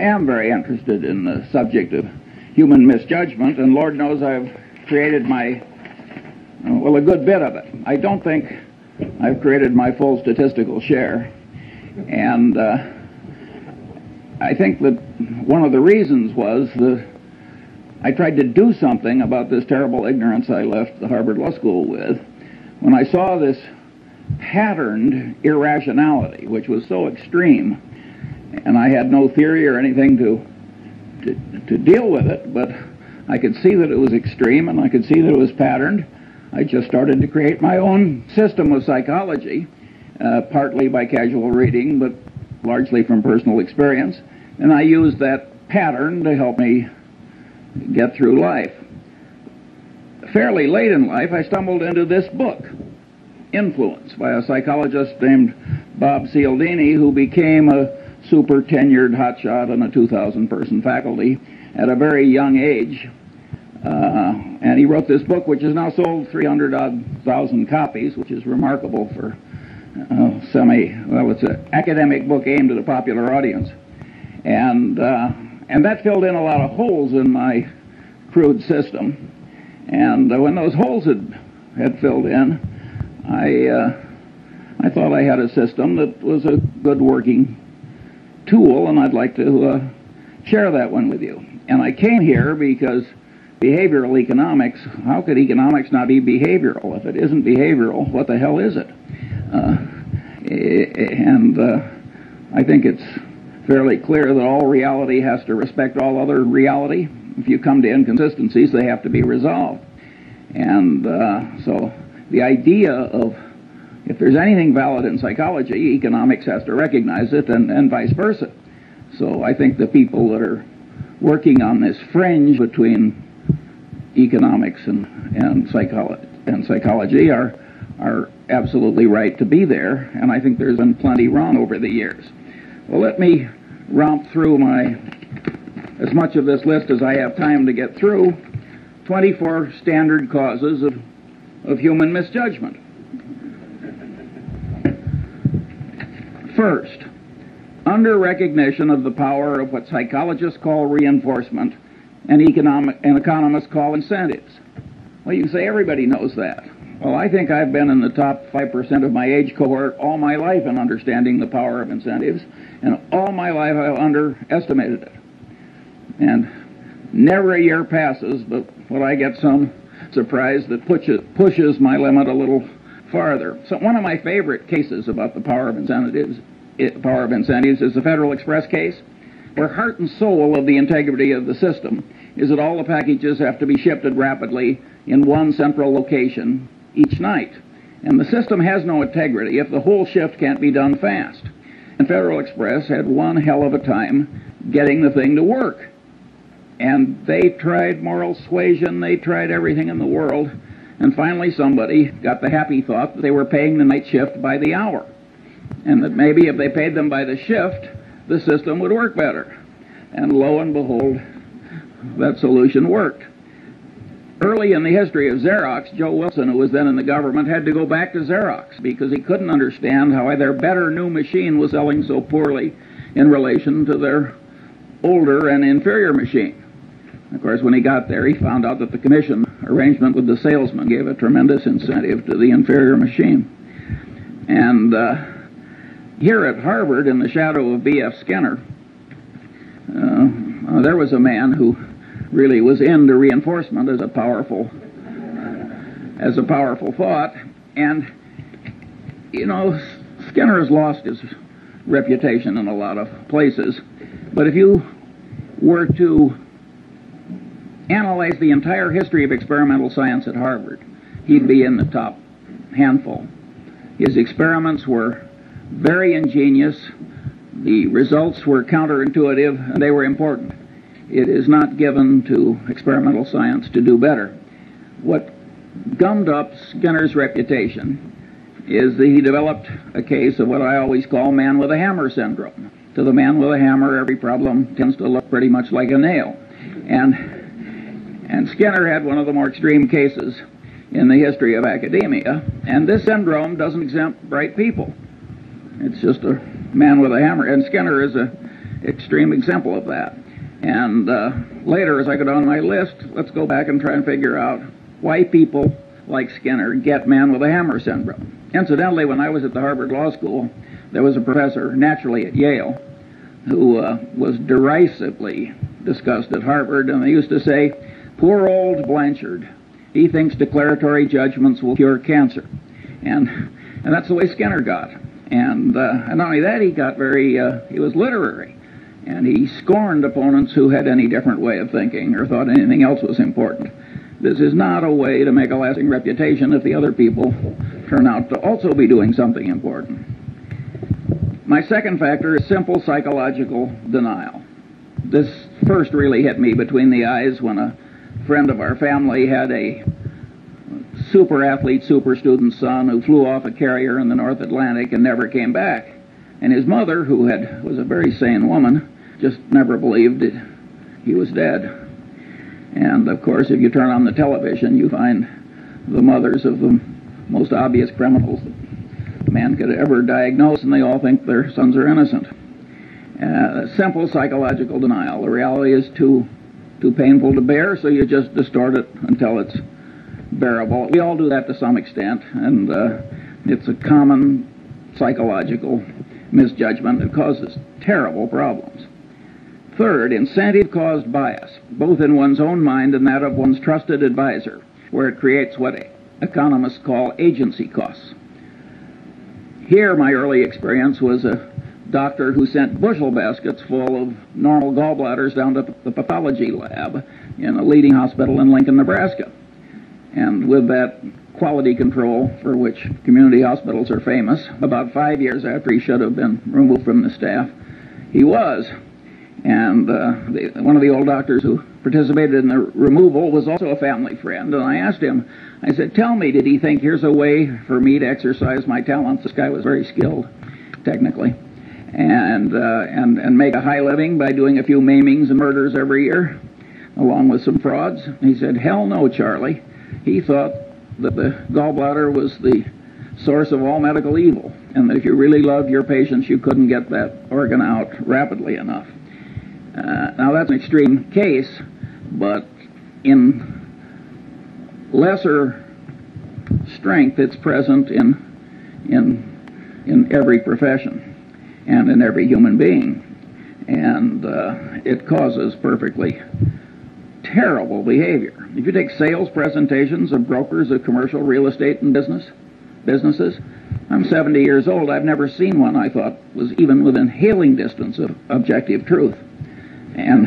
I am very interested in the subject of human misjudgment, and Lord knows I've created my, well, a good bit of it. I don't think I've created my full statistical share. And uh, I think that one of the reasons was that I tried to do something about this terrible ignorance I left the Harvard Law School with when I saw this patterned irrationality, which was so extreme, and I had no theory or anything to, to, to deal with it, but I could see that it was extreme and I could see that it was patterned. I just started to create my own system of psychology, uh, partly by casual reading, but largely from personal experience, and I used that pattern to help me get through life. Fairly late in life, I stumbled into this book, Influence, by a psychologist named Bob Cialdini, who became a super tenured hotshot on a 2,000 person faculty at a very young age. Uh, and he wrote this book, which has now sold 300 odd thousand copies, which is remarkable for uh, semi, well, it's an academic book aimed at a popular audience. And, uh, and that filled in a lot of holes in my crude system. And uh, when those holes had, had filled in, I, uh, I thought I had a system that was a good working tool, and I'd like to uh, share that one with you. And I came here because behavioral economics, how could economics not be behavioral? If it isn't behavioral, what the hell is it? Uh, and uh, I think it's fairly clear that all reality has to respect all other reality. If you come to inconsistencies, they have to be resolved. And uh, so the idea of if there's anything valid in psychology, economics has to recognize it, and, and vice versa. So I think the people that are working on this fringe between economics and, and, psycholo- and psychology are, are absolutely right to be there, and I think there's been plenty wrong over the years. Well, let me romp through my as much of this list as I have time to get through. 24 standard causes of, of human misjudgment. First, under recognition of the power of what psychologists call reinforcement and, economic, and economists call incentives. Well, you can say everybody knows that. Well, I think I've been in the top 5% of my age cohort all my life in understanding the power of incentives, and all my life I've underestimated it. And never a year passes but what I get some surprise that pushes, pushes my limit a little farther. So one of my favorite cases about the power of incentives, power of incentives is the Federal Express case, where heart and soul of the integrity of the system is that all the packages have to be shifted rapidly in one central location each night. And the system has no integrity if the whole shift can't be done fast. And Federal Express had one hell of a time getting the thing to work. And they tried moral suasion, they tried everything in the world, and finally somebody got the happy thought that they were paying the night shift by the hour. And that maybe if they paid them by the shift, the system would work better. And lo and behold, that solution worked. Early in the history of Xerox, Joe Wilson, who was then in the government, had to go back to Xerox because he couldn't understand how their better new machine was selling so poorly in relation to their older and inferior machine. Of course, when he got there, he found out that the commission arrangement with the salesman gave a tremendous incentive to the inferior machine. And uh, here at Harvard, in the shadow of B.F. Skinner, uh, uh, there was a man who really was into reinforcement as a powerful as a powerful thought. And you know, Skinner has lost his reputation in a lot of places. But if you were to analyze the entire history of experimental science at Harvard, he'd be in the top handful. His experiments were very ingenious, the results were counterintuitive, and they were important. It is not given to experimental science to do better. What gummed up Skinner's reputation is that he developed a case of what I always call man with a hammer syndrome. To the man with a hammer, every problem tends to look pretty much like a nail. And and Skinner had one of the more extreme cases in the history of academia. And this syndrome doesn't exempt bright people. It's just a man with a hammer. And Skinner is a extreme example of that. And uh, later, as I go down my list, let's go back and try and figure out why people like Skinner get man with a hammer syndrome. Incidentally, when I was at the Harvard Law School, there was a professor, naturally at Yale, who uh, was derisively discussed at Harvard, and they used to say, Poor old Blanchard. He thinks declaratory judgments will cure cancer. And, and that's the way Skinner got. And, uh, and not only that, he got very, uh, he was literary. And he scorned opponents who had any different way of thinking or thought anything else was important. This is not a way to make a lasting reputation if the other people turn out to also be doing something important. My second factor is simple psychological denial. This first really hit me between the eyes when a friend of our family had a super athlete, super student son who flew off a carrier in the North Atlantic and never came back. And his mother, who had was a very sane woman, just never believed it. He was dead. And of course, if you turn on the television, you find the mothers of the most obvious criminals that man could ever diagnose, and they all think their sons are innocent. Uh, simple psychological denial. The reality is too too painful to bear, so you just distort it until it's bearable. We all do that to some extent, and uh, it's a common psychological misjudgment that causes terrible problems. Third, incentive caused bias, both in one's own mind and that of one's trusted advisor, where it creates what economists call agency costs. Here, my early experience was a doctor who sent bushel baskets full of normal gallbladders down to the pathology lab in a leading hospital in Lincoln, Nebraska. And with that quality control for which community hospitals are famous, about five years after he should have been removed from the staff, he was. And uh, the, one of the old doctors who participated in the removal was also a family friend. And I asked him, I said, Tell me, did he think here's a way for me to exercise my talents? This guy was very skilled, technically and uh, and and make a high living by doing a few maimings and murders every year, along with some frauds? He said, "Hell no, Charlie." He thought that the gallbladder was the source of all medical evil, and that if you really loved your patients, you couldn't get that organ out rapidly enough. Uh, now that's an extreme case, but in lesser strength, it's present in in in every profession and in every human being. And uh, it causes perfectly terrible behavior. If you take sales presentations of brokers of commercial real estate and business businesses, I'm 70 years old. I've never seen one I thought was even within hailing distance of objective truth. And,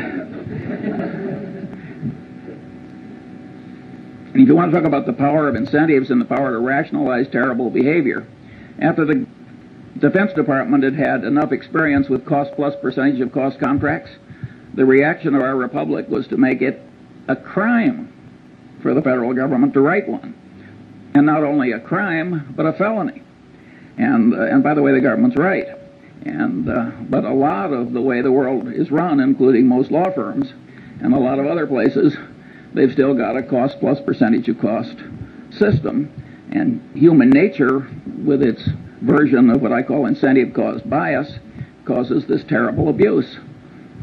if you want to talk about the power of incentives and the power to rationalize terrible behavior, after the Defense Department had had enough experience with cost plus percentage of cost contracts. The reaction of our republic was to make it a crime for the federal government to write one. And not only a crime, but a felony. And, uh, and by the way, the government's right. And, uh, but a lot of the way the world is run, including most law firms and a lot of other places, they've still got a cost plus percentage of cost system. And human nature, with its version of what I call incentive caused bias causes this terrible abuse.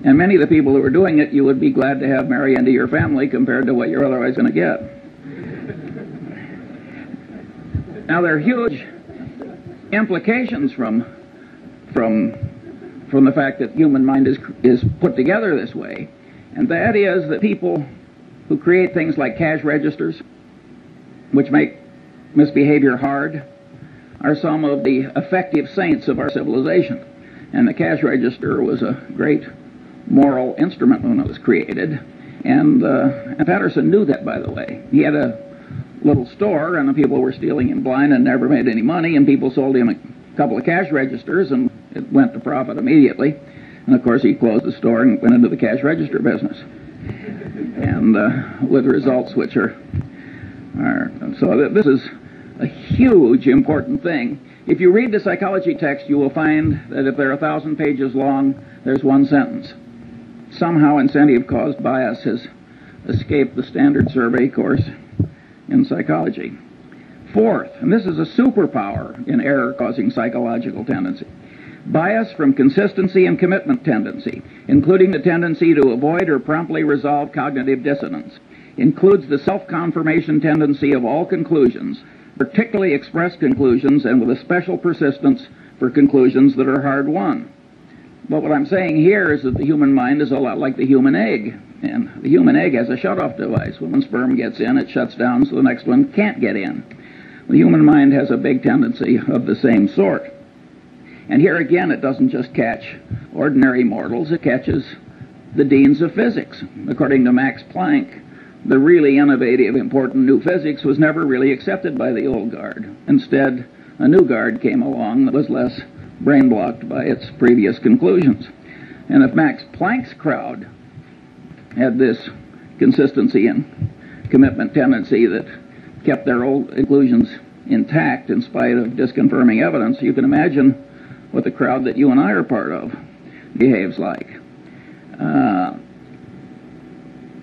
And many of the people who are doing it, you would be glad to have marry into your family compared to what you're otherwise going to get. now, there are huge implications from, from, from the fact that human mind is, is put together this way, and that is that people who create things like cash registers, which make misbehavior hard, are some of the effective saints of our civilization. And the cash register was a great moral instrument when it was created. And, uh, and Patterson knew that, by the way. He had a little store, and the people were stealing him blind and never made any money, and people sold him a couple of cash registers, and it went to profit immediately. And of course, he closed the store and went into the cash register business. And uh, with results which are, are so this is a huge important thing. If you read the psychology text, you will find that if they're a thousand pages long, there's one sentence. Somehow incentive caused bias has escaped the standard survey course in psychology. Fourth, and this is a superpower in error causing psychological tendency, Bias from consistency and commitment tendency, including the tendency to avoid or promptly resolve cognitive dissonance. Includes the self-confirmation tendency of all conclusions, particularly expressed conclusions and with a special persistence for conclusions that are hard won. But what I'm saying here is that the human mind is a lot like the human egg. And the human egg has a shut-off device. When one sperm gets in, it shuts down so the next one can't get in. The human mind has a big tendency of the same sort. And here again, it doesn't just catch ordinary mortals, it catches the deans of physics. According to Max Planck, the really innovative, important new physics was never really accepted by the old guard. Instead, a new guard came along that was less brain blocked by its previous conclusions. And if Max Planck's crowd had this consistency and commitment tendency that kept their old conclusions intact in spite of disconfirming evidence, you can imagine what the crowd that you and I are part of behaves like. Uh,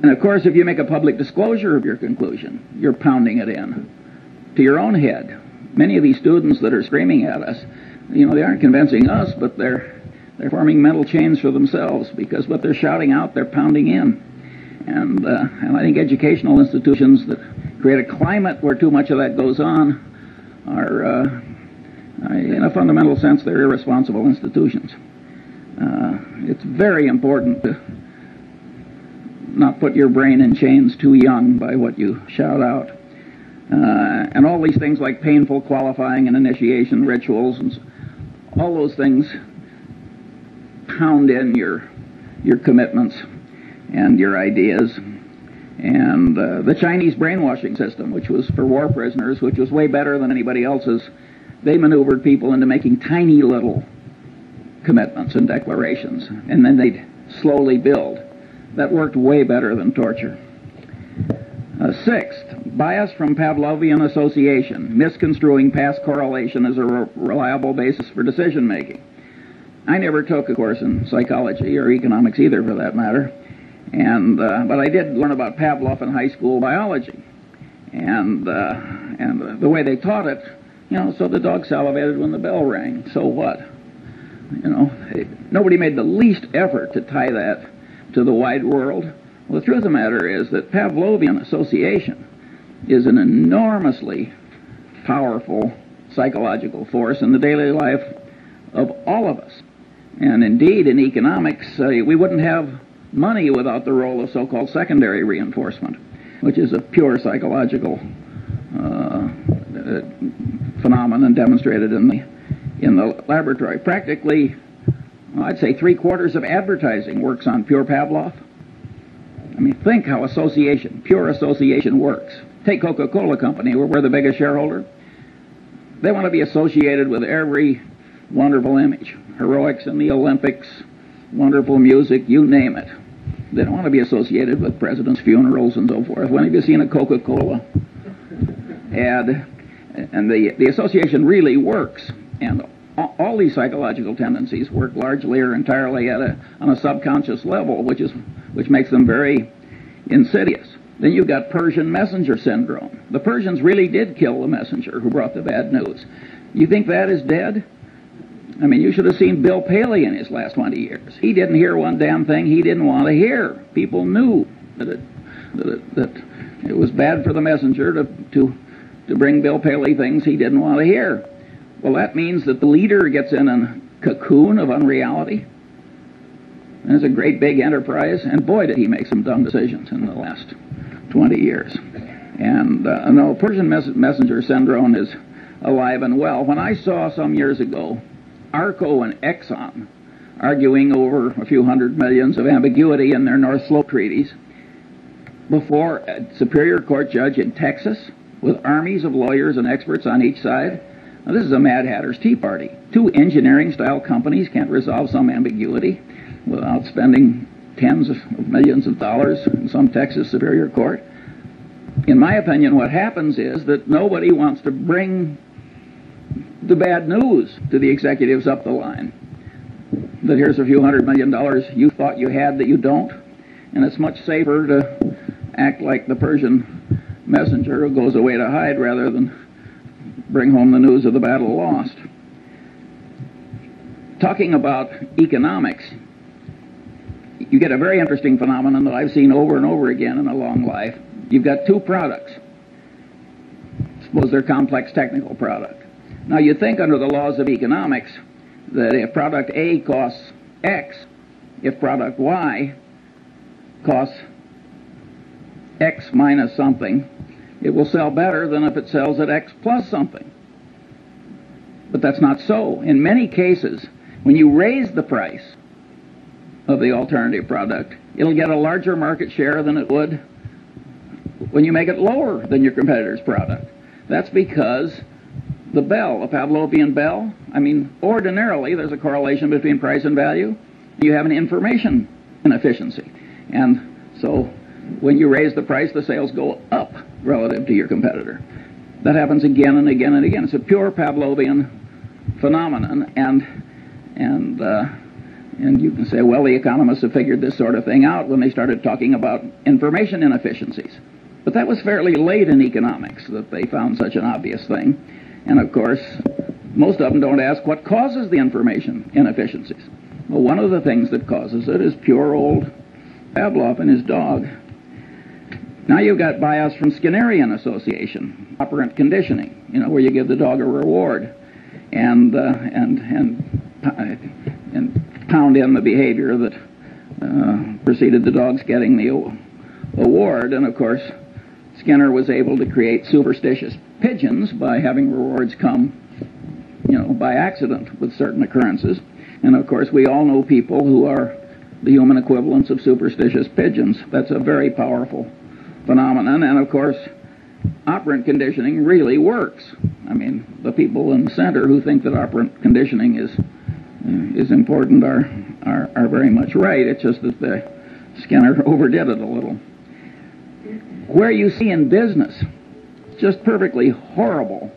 and of course, if you make a public disclosure of your conclusion, you're pounding it in to your own head. Many of these students that are screaming at us, you know, they aren't convincing us, but they're they're forming mental chains for themselves because what they're shouting out, they're pounding in. And uh, and I think educational institutions that create a climate where too much of that goes on are, uh, in a fundamental sense, they're irresponsible institutions. Uh, it's very important to not put your brain in chains too young by what you shout out. Uh, and all these things like painful qualifying and initiation rituals and all those things pound in your your commitments and your ideas and uh, the Chinese brainwashing system, which was for war prisoners, which was way better than anybody else's. They maneuvered people into making tiny little commitments and declarations, and then they'd slowly build. That worked way better than torture. Sixth, bias from Pavlovian association, misconstruing past correlation as a re- reliable basis for decision making. I never took a course in psychology or economics either, for that matter, and uh, but I did learn about Pavlov in high school biology, and uh, and the way they taught it, you know, so the dog salivated when the bell rang. So what? You know, it, nobody made the least effort to tie that to the wide world. Well, the truth of the matter is that Pavlovian association is an enormously powerful psychological force in the daily life of all of us. And indeed, in economics, uh, we wouldn't have money without the role of so-called secondary reinforcement, which is a pure psychological uh, phenomenon demonstrated in the in the laboratory. Practically, I'd say three quarters of advertising works on pure Pavlov. I mean, think how association, pure association works. Take Coca-Cola Company, where we're the biggest shareholder. They want to be associated with every wonderful image. Heroics in the Olympics, wonderful music, you name it. They don't want to be associated with presidents' funerals and so forth. When have you seen a Coca-Cola ad? And the, the association really works. And all these psychological tendencies work largely or entirely at a, on a subconscious level, which is which makes them very insidious. Then you've got Persian messenger syndrome. The Persians really did kill the messenger who brought the bad news. You think that is dead? I mean, you should have seen Bill Paley in his last 20 years. He didn't hear one damn thing he didn't want to hear. People knew that it, that it, that it was bad for the messenger to, to, to bring Bill Paley things he didn't want to hear. Well, that means that the leader gets in a cocoon of unreality. And it's a great big enterprise, and boy, did he make some dumb decisions in the last 20 years. And uh, no, Persian mess- messenger syndrome is alive and well. When I saw some years ago Arco and Exxon arguing over a few hundred millions of ambiguity in their North Slope treaties before a Superior Court judge in Texas with armies of lawyers and experts on each side. Now, this is a Mad Hatter's Tea Party. Two engineering style companies can't resolve some ambiguity without spending tens of millions of dollars in some Texas Superior Court. In my opinion, what happens is that nobody wants to bring the bad news to the executives up the line. That here's a few hundred million dollars you thought you had that you don't, and it's much safer to act like the Persian messenger who goes away to hide rather than bring home the news of the battle lost. talking about economics, you get a very interesting phenomenon that I've seen over and over again in a long life. You've got two products. Suppose they're complex technical product. Now you think under the laws of economics that if product A costs X, if product Y costs X minus something, it will sell better than if it sells at X plus something. But that's not so. In many cases, when you raise the price of the alternative product, it'll get a larger market share than it would when you make it lower than your competitor's product. That's because the bell, a Pavlovian bell, I mean, ordinarily there's a correlation between price and value. You have an information inefficiency. And so when you raise the price, the sales go up relative to your competitor. That happens again and again and again. It's a pure Pavlovian phenomenon, and and uh, and you can say, well, the economists have figured this sort of thing out when they started talking about information inefficiencies. But that was fairly late in economics that they found such an obvious thing. And of course, most of them don't ask what causes the information inefficiencies. Well, one of the things that causes it is pure old Pavlov and his dog. Now you've got bias from Skinnerian association, operant conditioning, you know, where you give the dog a reward and uh, and and and pound in the behavior that uh, preceded the dog's getting the award. And of course, Skinner was able to create superstitious pigeons by having rewards come, you know, by accident with certain occurrences. And of course, we all know people who are the human equivalents of superstitious pigeons. That's a very powerful phenomenon. And of course, operant conditioning really works. I mean, the people in the center who think that operant conditioning is uh, is important are, are are very much right. It's just that the Skinner overdid it a little. Where you see in business just perfectly horrible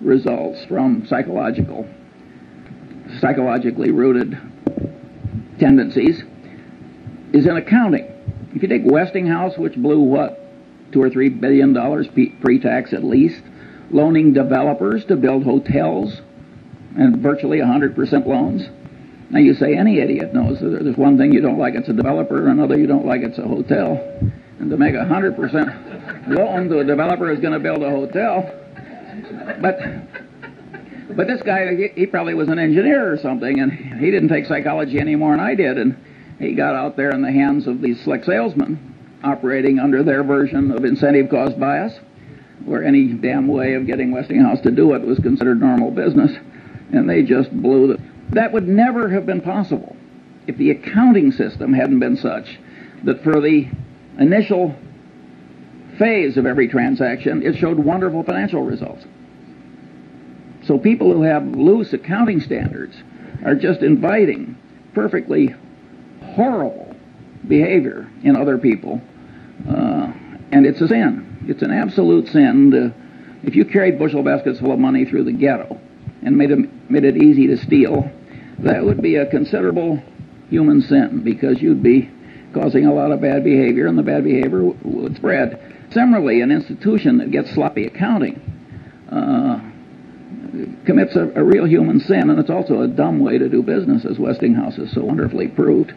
results from psychological psychologically rooted tendencies is in accounting. If you take Westinghouse, which blew what two or three billion dollars pre-tax at least, loaning developers to build hotels and virtually 100% loans. Now you say any idiot knows that there's one thing you don't like, it's a developer, another you don't like, it's a hotel. And to make a 100% loan to a developer who's going to build a hotel, but but this guy, he, he probably was an engineer or something, and he didn't take psychology any more than I did, and he got out there in the hands of these slick salesmen operating under their version of incentive caused bias, where any damn way of getting Westinghouse to do it was considered normal business, and they just blew the. That would never have been possible if the accounting system hadn't been such that for the initial phase of every transaction, it showed wonderful financial results. So people who have loose accounting standards are just inviting perfectly horrible behavior in other people uh, and it's a sin. It's an absolute sin. To, if you carried bushel baskets full of money through the ghetto and made it, made it easy to steal, that would be a considerable human sin because you'd be causing a lot of bad behavior, and the bad behavior would spread. Similarly, an institution that gets sloppy accounting uh, commits a, a real human sin, and it's also a dumb way to do business, as Westinghouse has so wonderfully proved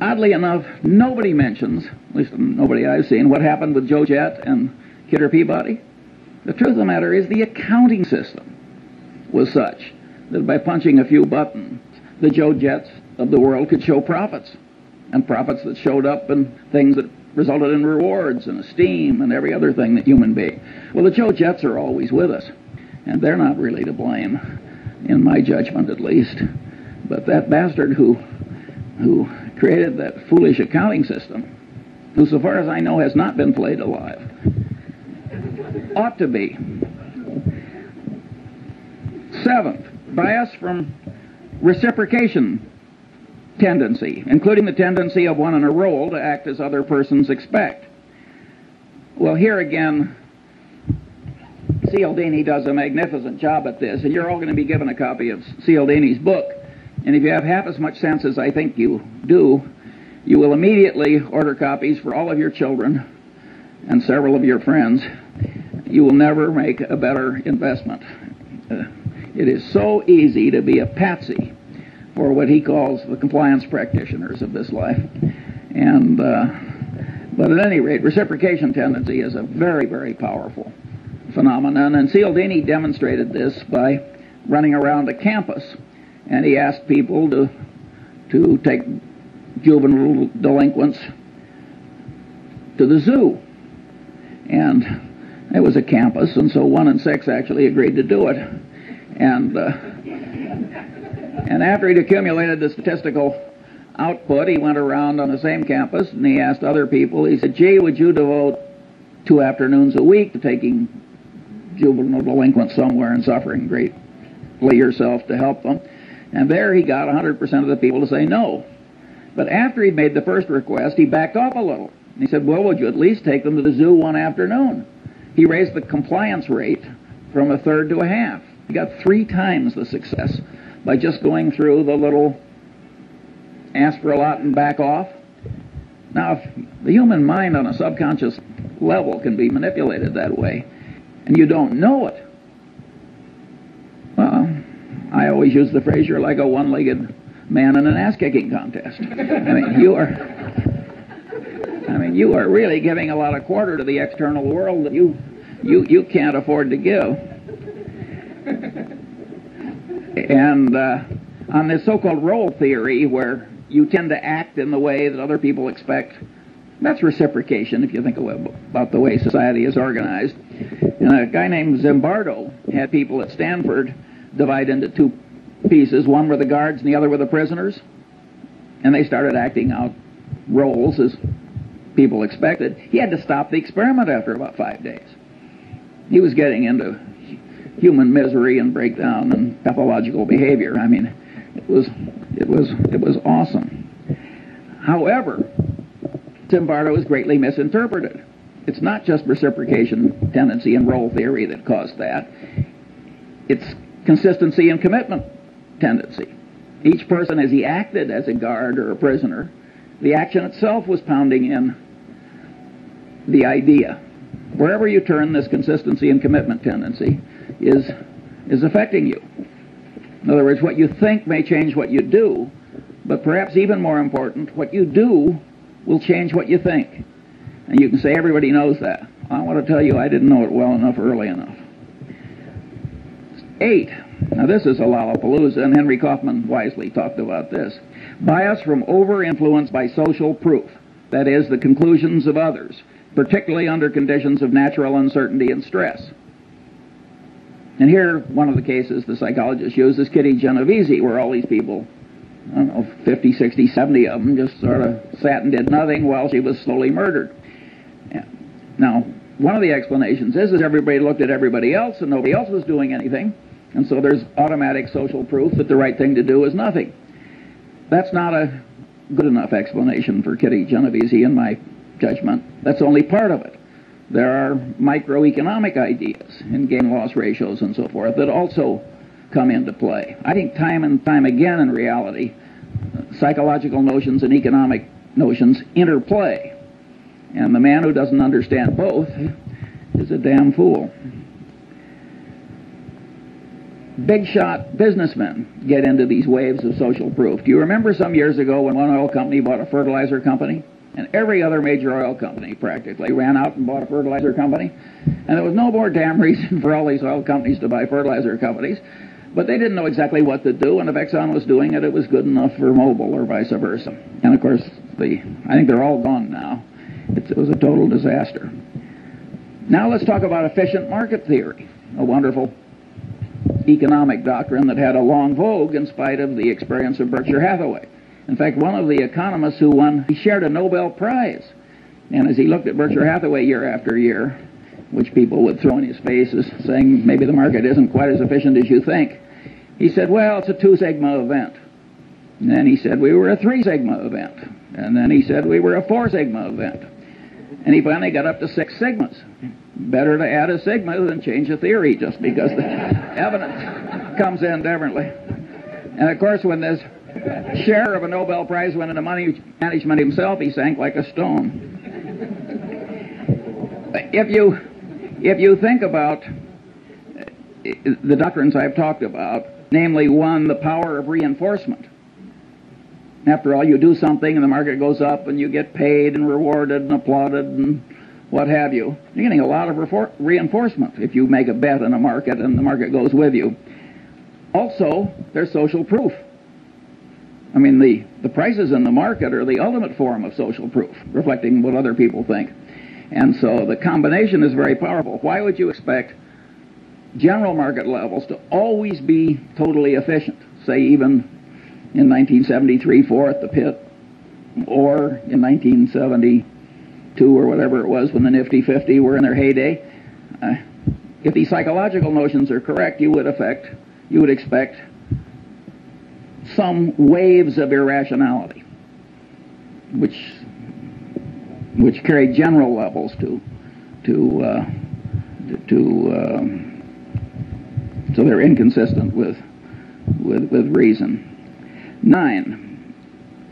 oddly enough, nobody mentions, at least nobody I've seen, what happened with Joe Jett and Kidder Peabody. The truth of the matter is the accounting system was such that by punching a few buttons, the Joe Jetts of the world could show profits, and profits that showed up in things that resulted in rewards and esteem and every other thing that human being. Well, the Joe Jetts are always with us, and they're not really to blame, in my judgment at least. But that bastard who who created that foolish accounting system, who, so far as I know, has not been played alive, ought to be. Seventh, bias from reciprocation tendency, including the tendency of one in a role to act as other persons expect. Well, here again, Cialdini does a magnificent job at this, and you're all going to be given a copy of Cialdini's book. And if you have half as much sense as I think you do, you will immediately order copies for all of your children and several of your friends. You will never make a better investment. Uh, it is so easy to be a patsy for what he calls the compliance practitioners of this life. And uh, but at any rate, reciprocation tendency is a very, very powerful phenomenon. And Cialdini demonstrated this by running around a campus, and he asked people to to take juvenile delinquents to the zoo. And it was a campus, and so one in six actually agreed to do it. And uh, and after he'd accumulated the statistical output, he went around on the same campus and he asked other people. He said, "Gee, would you devote two afternoons a week to taking juvenile delinquents somewhere and suffering greatly yourself to help them?" And there he got 100% of the people to say no. But after he'd made the first request, he backed off a little. He said, Well, would you at least take them to the zoo one afternoon? He raised the compliance rate from a third to a half. He got three times the success by just going through the little ask for a lot and back off. Now, if the human mind on a subconscious level can be manipulated that way, and you don't know it, well, I always use the phrase, you're like a one legged man in an ass kicking contest. I mean, you are. I mean, you are really giving a lot of quarter to the external world that you you you can't afford to give. And uh, on this so-called role theory, where you tend to act in the way that other people expect, that's reciprocation. If you think about the way society is organized, and a guy named Zimbardo had people at Stanford divide into two pieces. One were the guards and the other were the prisoners. And they started acting out roles as people expected. He had to stop the experiment after about five days. He was getting into human misery and breakdown and pathological behavior. I mean, it was it was it was awesome. However, Zimbardo was greatly misinterpreted. It's not just reciprocation tendency and role theory that caused that. It's consistency and commitment tendency. Each person, as he acted as a guard or a prisoner, the action itself was pounding in the idea. Wherever you turn, this consistency and commitment tendency is, is affecting you. In other words, what you think may change what you do, but perhaps even more important, what you do will change what you think. And you can say everybody knows that. I want to tell you I didn't know it well enough early enough. Eight, now, this is a Lollapalooza, and Henry Kaufman wisely talked about this. Bias from over influence by social proof, that is, the conclusions of others, particularly under conditions of natural uncertainty and stress. And here, one of the cases the psychologist used is Kitty Genovese, where all these people, I don't know, 50, 60, 70 of them just sort of sat and did nothing while she was slowly murdered. Now, one of the explanations is that everybody looked at everybody else and nobody else was doing anything. And so there's automatic social proof that the right thing to do is nothing. That's not a good enough explanation for Kitty Genovese, in my judgment. That's only part of it. There are microeconomic ideas in gain loss ratios and so forth that also come into play. I think time and time again in reality, psychological notions and economic notions interplay. And the man who doesn't understand both is a damn fool big shot businessmen get into these waves of social proof. Do you remember some years ago when one oil company bought a fertilizer company? And every other major oil company practically ran out and bought a fertilizer company. And there was no more damn reason for all these oil companies to buy fertilizer companies. But they didn't know exactly what to do, and if Exxon was doing it, it was good enough for Mobil or vice versa. And of course, the I think they're all gone now. It, it was a total disaster. Now let's talk about efficient market theory, a wonderful economic doctrine that had a long vogue in spite of the experience of Berkshire Hathaway. In fact, one of the economists who won, he shared a Nobel Prize. And as he looked at Berkshire Hathaway year after year, which people would throw in his face as saying maybe the market isn't quite as efficient as you think, he said, well, it's a two sigma event. And then he said we were a three sigma event. And then he said we were a four sigma event. And he finally got up to six sigmas better to add a sigma than change a theory just because the evidence comes in differently. And of course, when this share of a Nobel Prize went into money management himself, he sank like a stone. If you, if you think about uh, the doctrines I've talked about, namely one, the power of reinforcement, After all, you do something and the market goes up and you get paid and rewarded and applauded and what have you. You're getting a lot of reinforcement if you make a bet in a market and the market goes with you. Also, there's social proof. I mean, the, the prices in the market are the ultimate form of social proof, reflecting what other people think. And so the combination is very powerful. Why would you expect general market levels to always be totally efficient? Say, even in 1973 4 at the pit, or in 1972 or whatever it was when the Nifty 50 were in their heyday. Uh, if these psychological notions are correct, you would affect, you would expect some waves of irrationality, which which carry general levels to to uh, to um, so they're inconsistent with with with reason. Nine,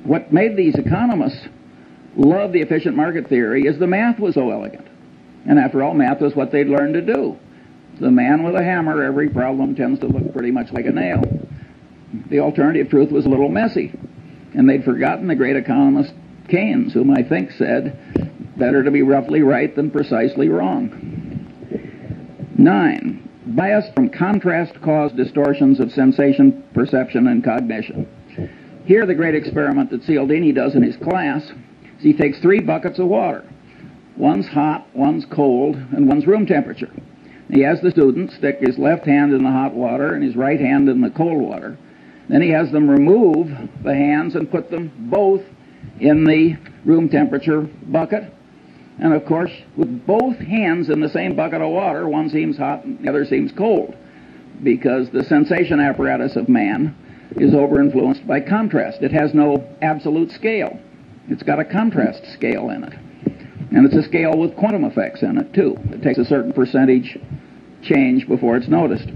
what made these economists love the efficient market theory is the math was so elegant, and after all, math was what they'd learned to do. The man with a hammer, every problem tends to look pretty much like a nail. The alternative truth was a little messy, and they'd forgotten the great economist Keynes, whom I think said, better to be roughly right than precisely wrong. Nine, bias from contrast caused distortions of sensation, perception, and cognition. Here, the great experiment that Cialdini does in his class is he takes three buckets of water. One's hot, one's cold, and one's room temperature. He has the student stick his left hand in the hot water and his right hand in the cold water. Then he has them remove the hands and put them both in the room temperature bucket. And of course, with both hands in the same bucket of water, one seems hot and the other seems cold because the sensation apparatus of man is over influenced by contrast. It has no absolute scale. It's got a contrast scale in it. And it's a scale with quantum effects in it, too. It takes a certain percentage change before it's noticed.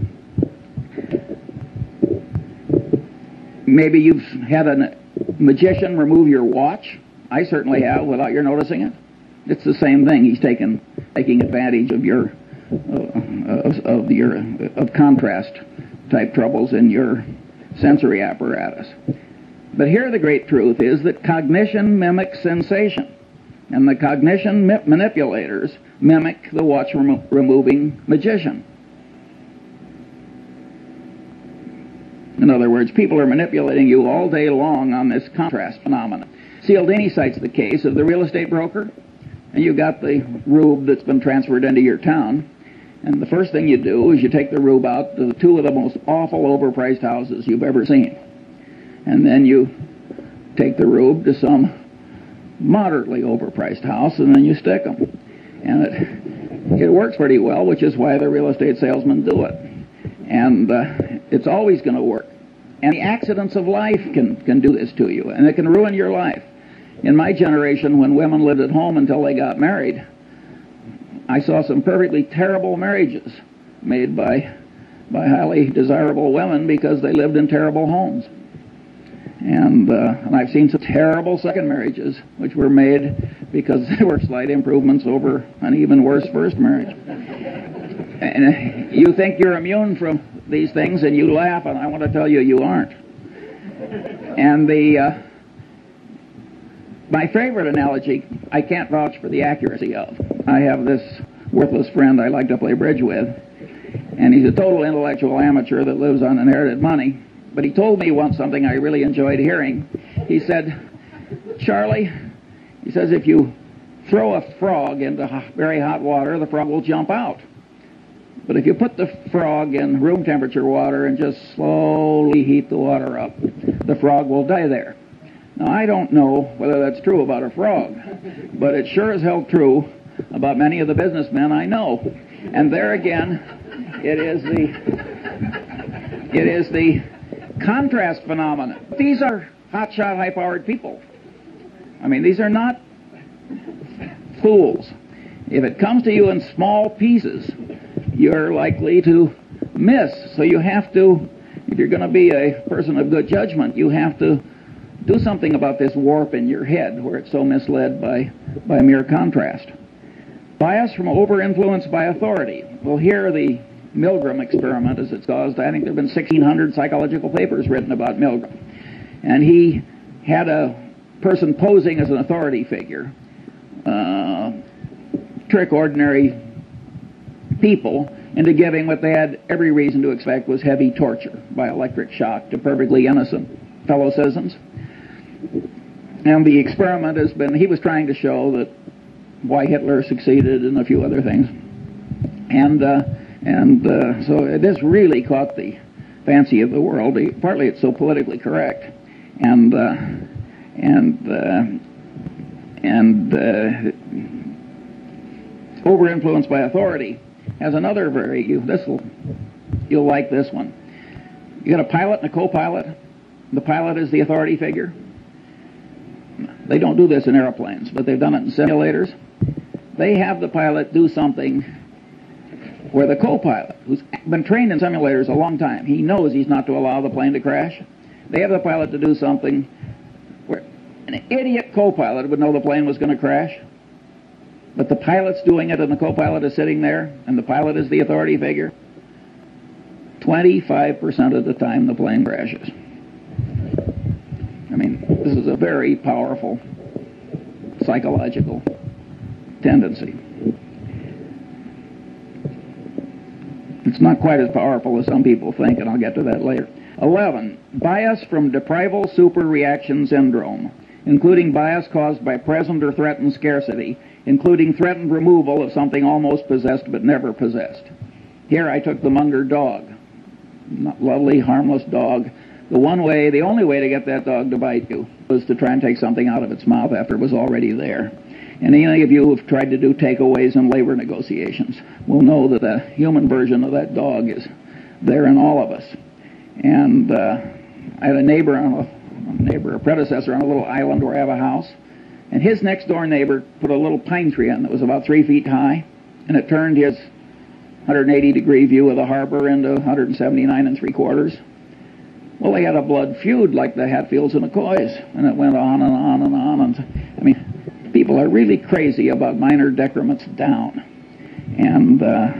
Maybe you've had a magician remove your watch. I certainly have without your noticing it. It's the same thing. He's taken taking advantage of your uh, of, of your of contrast type troubles in your sensory apparatus. But here the great truth is that cognition mimics sensation, and the cognition manipulators mimic the watch remo removing magician. In other words, people are manipulating you all day long on this contrast phenomenon. Cialdini cites the case of the real estate broker, and you got the rube that's been transferred into your town. And the first thing you do is you take the rube out to two of the most awful overpriced houses you've ever seen. And then you take the rube to some moderately overpriced house, and then you stick them. And it, it works pretty well, which is why the real estate salesmen do it. And uh, it's always going to work. And the accidents of life can, can do this to you, and it can ruin your life. In my generation, when women lived at home until they got married, I saw some perfectly terrible marriages made by, by highly desirable women because they lived in terrible homes. And, uh, and I've seen some terrible second marriages which were made because they were slight improvements over an even worse first marriage. And you think you're immune from these things and you laugh, and I want to tell you, you aren't. And the uh, my favorite analogy, I can't vouch for the accuracy of. I have this worthless friend I like to play bridge with, and he's a total intellectual amateur that lives on inherited money. But he told me once something I really enjoyed hearing. He said, Charlie, he says, if you throw a frog into very hot water, the frog will jump out. But if you put the frog in room temperature water and just slowly heat the water up, the frog will die there. Now, I don't know whether that's true about a frog, but it sure is held true about many of the businessmen I know. And there again, it is the it is the contrast phenomenon. These are hotshot, high-powered people. I mean, these are not fools. If it comes to you in small pieces, you're likely to miss. So you have to, if you're going to be a person of good judgment, you have to do something about this warp in your head where it's so misled by, by mere contrast. Bias from over-influence by authority. Well, here the Milgram experiment, as it's caused, I think there have been 1,600 psychological papers written about Milgram. And he had a person posing as an authority figure uh, trick ordinary people into giving what they had every reason to expect was heavy torture by electric shock to perfectly innocent fellow citizens. And the experiment has been, he was trying to show that why Hitler succeeded and a few other things. And, uh, and uh, so this really caught the fancy of the world. Partly it's so politically correct. And, uh, and, uh, and uh, over influenced by authority has another very, this will, you'll like this one. You got a pilot and a co-pilot. The pilot is the authority figure. They don't do this in airplanes, but they've done it in simulators. They have the pilot do something where the co-pilot, who's been trained in simulators a long time, he knows he's not to allow the plane to crash. They have the pilot to do something where an idiot co-pilot would know the plane was going to crash, but the pilot's doing it and the co-pilot is sitting there and the pilot is the authority figure. 25% of the time the plane crashes. I mean, this is a very powerful psychological tendency. It's not quite as powerful as some people think, and I'll get to that later. 11. Bias from deprival superreaction syndrome, including bias caused by present or threatened scarcity, including threatened removal of something almost possessed but never possessed. Here I took the Munger dog. Lovely, harmless dog. The one way, the only way to get that dog to bite you was to try and take something out of its mouth after it was already there. And any of you who've tried to do takeaways in labor negotiations will know that the human version of that dog is there in all of us. And uh, I had a neighbor, on a, a neighbor, a predecessor on a little island where I have a house, and his next door neighbor put a little pine tree in that was about three feet high, and it turned his 180 degree view of the harbor into 179 and three quarters. Well, they had a blood feud like the Hatfields and the McCoys, and it went on and on and on. And I mean, people are really crazy about minor decrements down, and uh,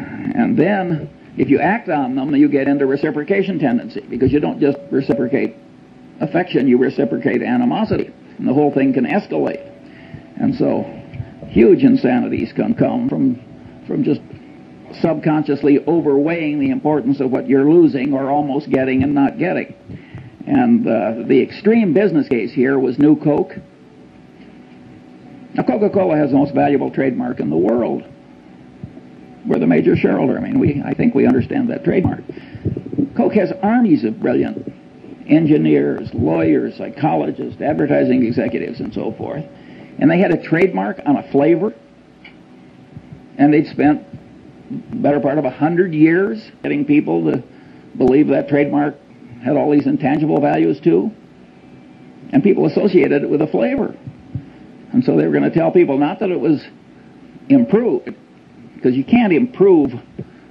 and then if you act on them, you get into reciprocation tendency because you don't just reciprocate affection, you reciprocate animosity, and the whole thing can escalate. And so, huge insanities can come from from just subconsciously overweighing the importance of what you're losing or almost getting and not getting. And uh, the extreme business case here was New Coke. Now, Coca-Cola has the most valuable trademark in the world. We're the major shareholder. I mean, we, I think we understand that trademark. Coke has armies of brilliant engineers, lawyers, psychologists, advertising executives, and so forth. And they had a trademark on a flavor, and they'd spent the better part of a hundred years getting people to believe that trademark had all these intangible values too. And people associated it with a flavor. And so they were going to tell people not that it was improved, because you can't improve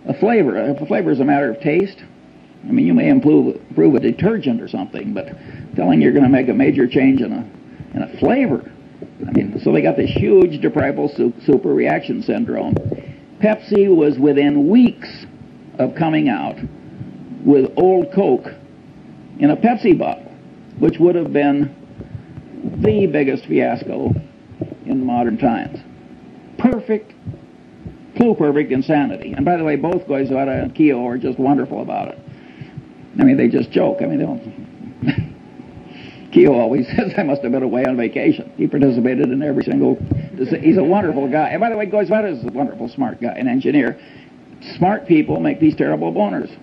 a flavor. A flavor is a matter of taste. I mean, you may improve, improve a detergent or something, but telling you're going to make a major change in a, in a flavor. I mean, so they got this huge deprival super reaction syndrome Pepsi was within weeks of coming out with Old Coke in a Pepsi bottle, which would have been the biggest fiasco in modern times. Perfect, clue perfect insanity. And by the way, both Goizueta and Keogh are just wonderful about it. I mean, they just joke. I mean, they don't. Keogh always says I must have been away on vacation. He participated in every single. He's a wonderful guy. And by the way, Goizueta is a wonderful, smart guy, an engineer. Smart people make these terrible boners.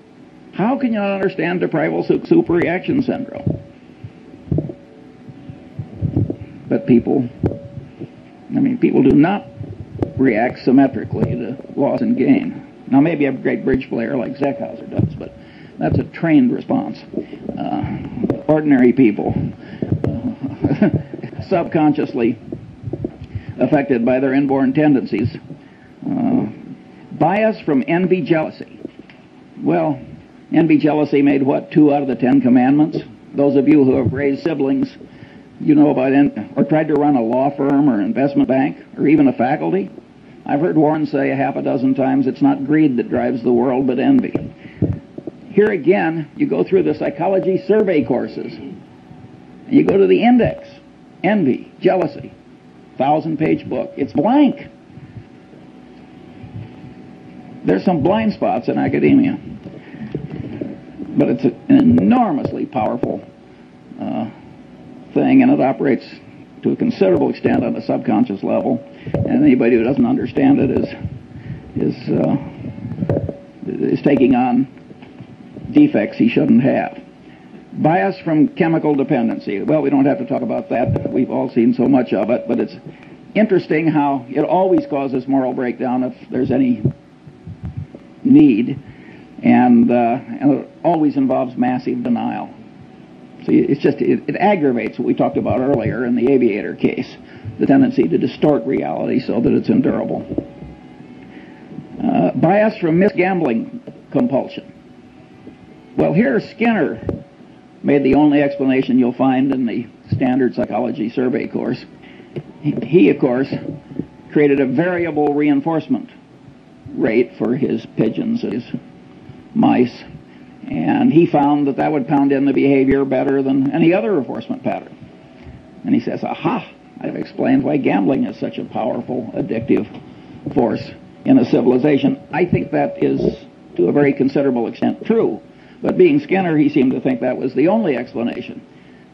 How can you not understand deprival superreaction syndrome? But people, I mean, people do not react symmetrically to loss and gain. Now, maybe a great bridge player like Zeckhauser does, but that's a trained response. Uh, ordinary people, uh, subconsciously affected by their inborn tendencies. Uh, bias from envy, jealousy. Well, envy, jealousy made what? Two out of the Ten Commandments? Those of you who have raised siblings, you know about, en- or tried to run a law firm or investment bank, or even a faculty. I've heard Warren say a half a dozen times it's not greed that drives the world, but envy. Here again, you go through the psychology survey courses. And you go to the index, envy, jealousy, thousand page book. It's blank. There's some blind spots in academia, but it's an enormously powerful uh, thing, and it operates to a considerable extent on a subconscious level. And anybody who doesn't understand it is is uh, is taking on defects he shouldn't have. Bias from chemical dependency. Well, we don't have to talk about that. We've all seen so much of it, but it's interesting how it always causes moral breakdown if there's any need, and, uh, and it always involves massive denial. So it's just, it, it aggravates what we talked about earlier in the aviator case, the tendency to distort reality so that it's endurable. Uh, bias from misgambling compulsion. Well, here Skinner made the only explanation you'll find in the standard psychology survey course. He, of course, created a variable reinforcement rate for his pigeons, his mice, and he found that that would pound in the behavior better than any other reinforcement pattern. And he says, aha, I've explained why gambling is such a powerful, addictive force in a civilization. I think that is, to a very considerable extent, true. But being Skinner, he seemed to think that was the only explanation.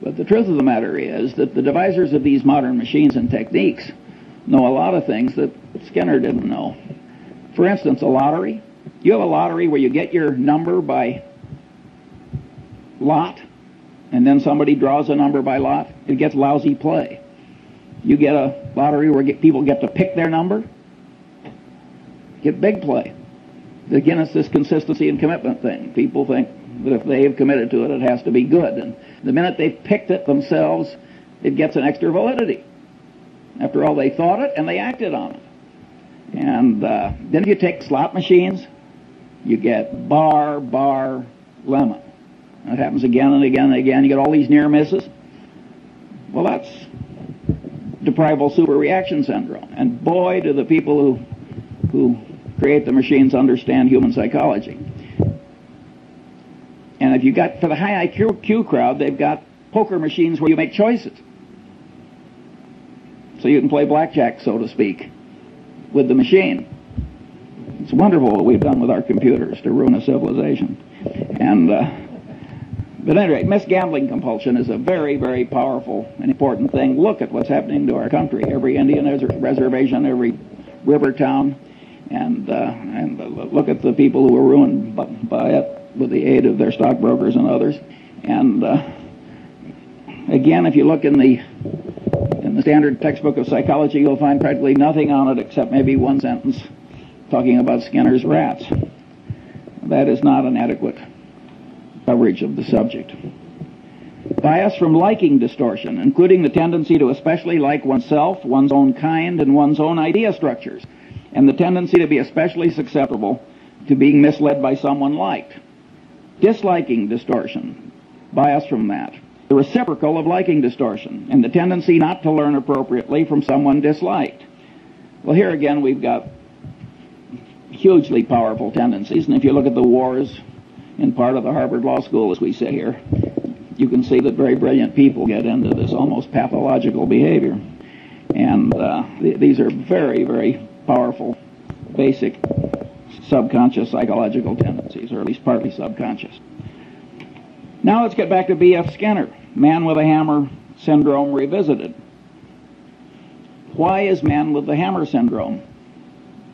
But the truth of the matter is that the devisers of these modern machines and techniques know a lot of things that Skinner didn't know. For instance, a lottery. You have a lottery where you get your number by lot, and then somebody draws a number by lot. It gets lousy play. You get a lottery where people get to pick their number, get big play. Again, it's this consistency and commitment thing. People think that if they've committed to it, it has to be good. And the minute they've picked it themselves, it gets an extra validity. After all, they thought it and they acted on it. And uh, then if you take slot machines, you get bar, bar, lemon. That happens again and again and again. You get all these near misses. Well, that's deprival super reaction syndrome. And boy, do the people who who create the machines understand human psychology. And if you got for the high IQ crowd, they've got poker machines where you make choices. So you can play blackjack, so to speak, with the machine. It's wonderful what we've done with our computers to ruin a civilization. And uh, but anyway, misgambling compulsion is a very, very powerful and important thing. Look at what's happening to our country. Every Indian reservation, every river town, and uh, and look at the people who were ruined by, by, it with the aid of their stockbrokers and others. And uh, again, if you look in the in the standard textbook of psychology, you'll find practically nothing on it except maybe one sentence talking about Skinner's rats. That is not an adequate coverage of the subject. Bias from liking distortion, including the tendency to especially like oneself, one's own kind, and one's own idea structures and the tendency to be especially susceptible to being misled by someone liked. Disliking distortion, bias from that. The reciprocal of liking distortion, and the tendency not to learn appropriately from someone disliked. Well, here again, we've got hugely powerful tendencies, and if you look at the wars in part of the Harvard Law School as we sit here, you can see that very brilliant people get into this almost pathological behavior. And uh, th- these are very, very powerful, basic subconscious psychological tendencies, or at least partly subconscious. Now let's get back to B.F. Skinner, man with a hammer syndrome revisited. Why is man with the hammer syndrome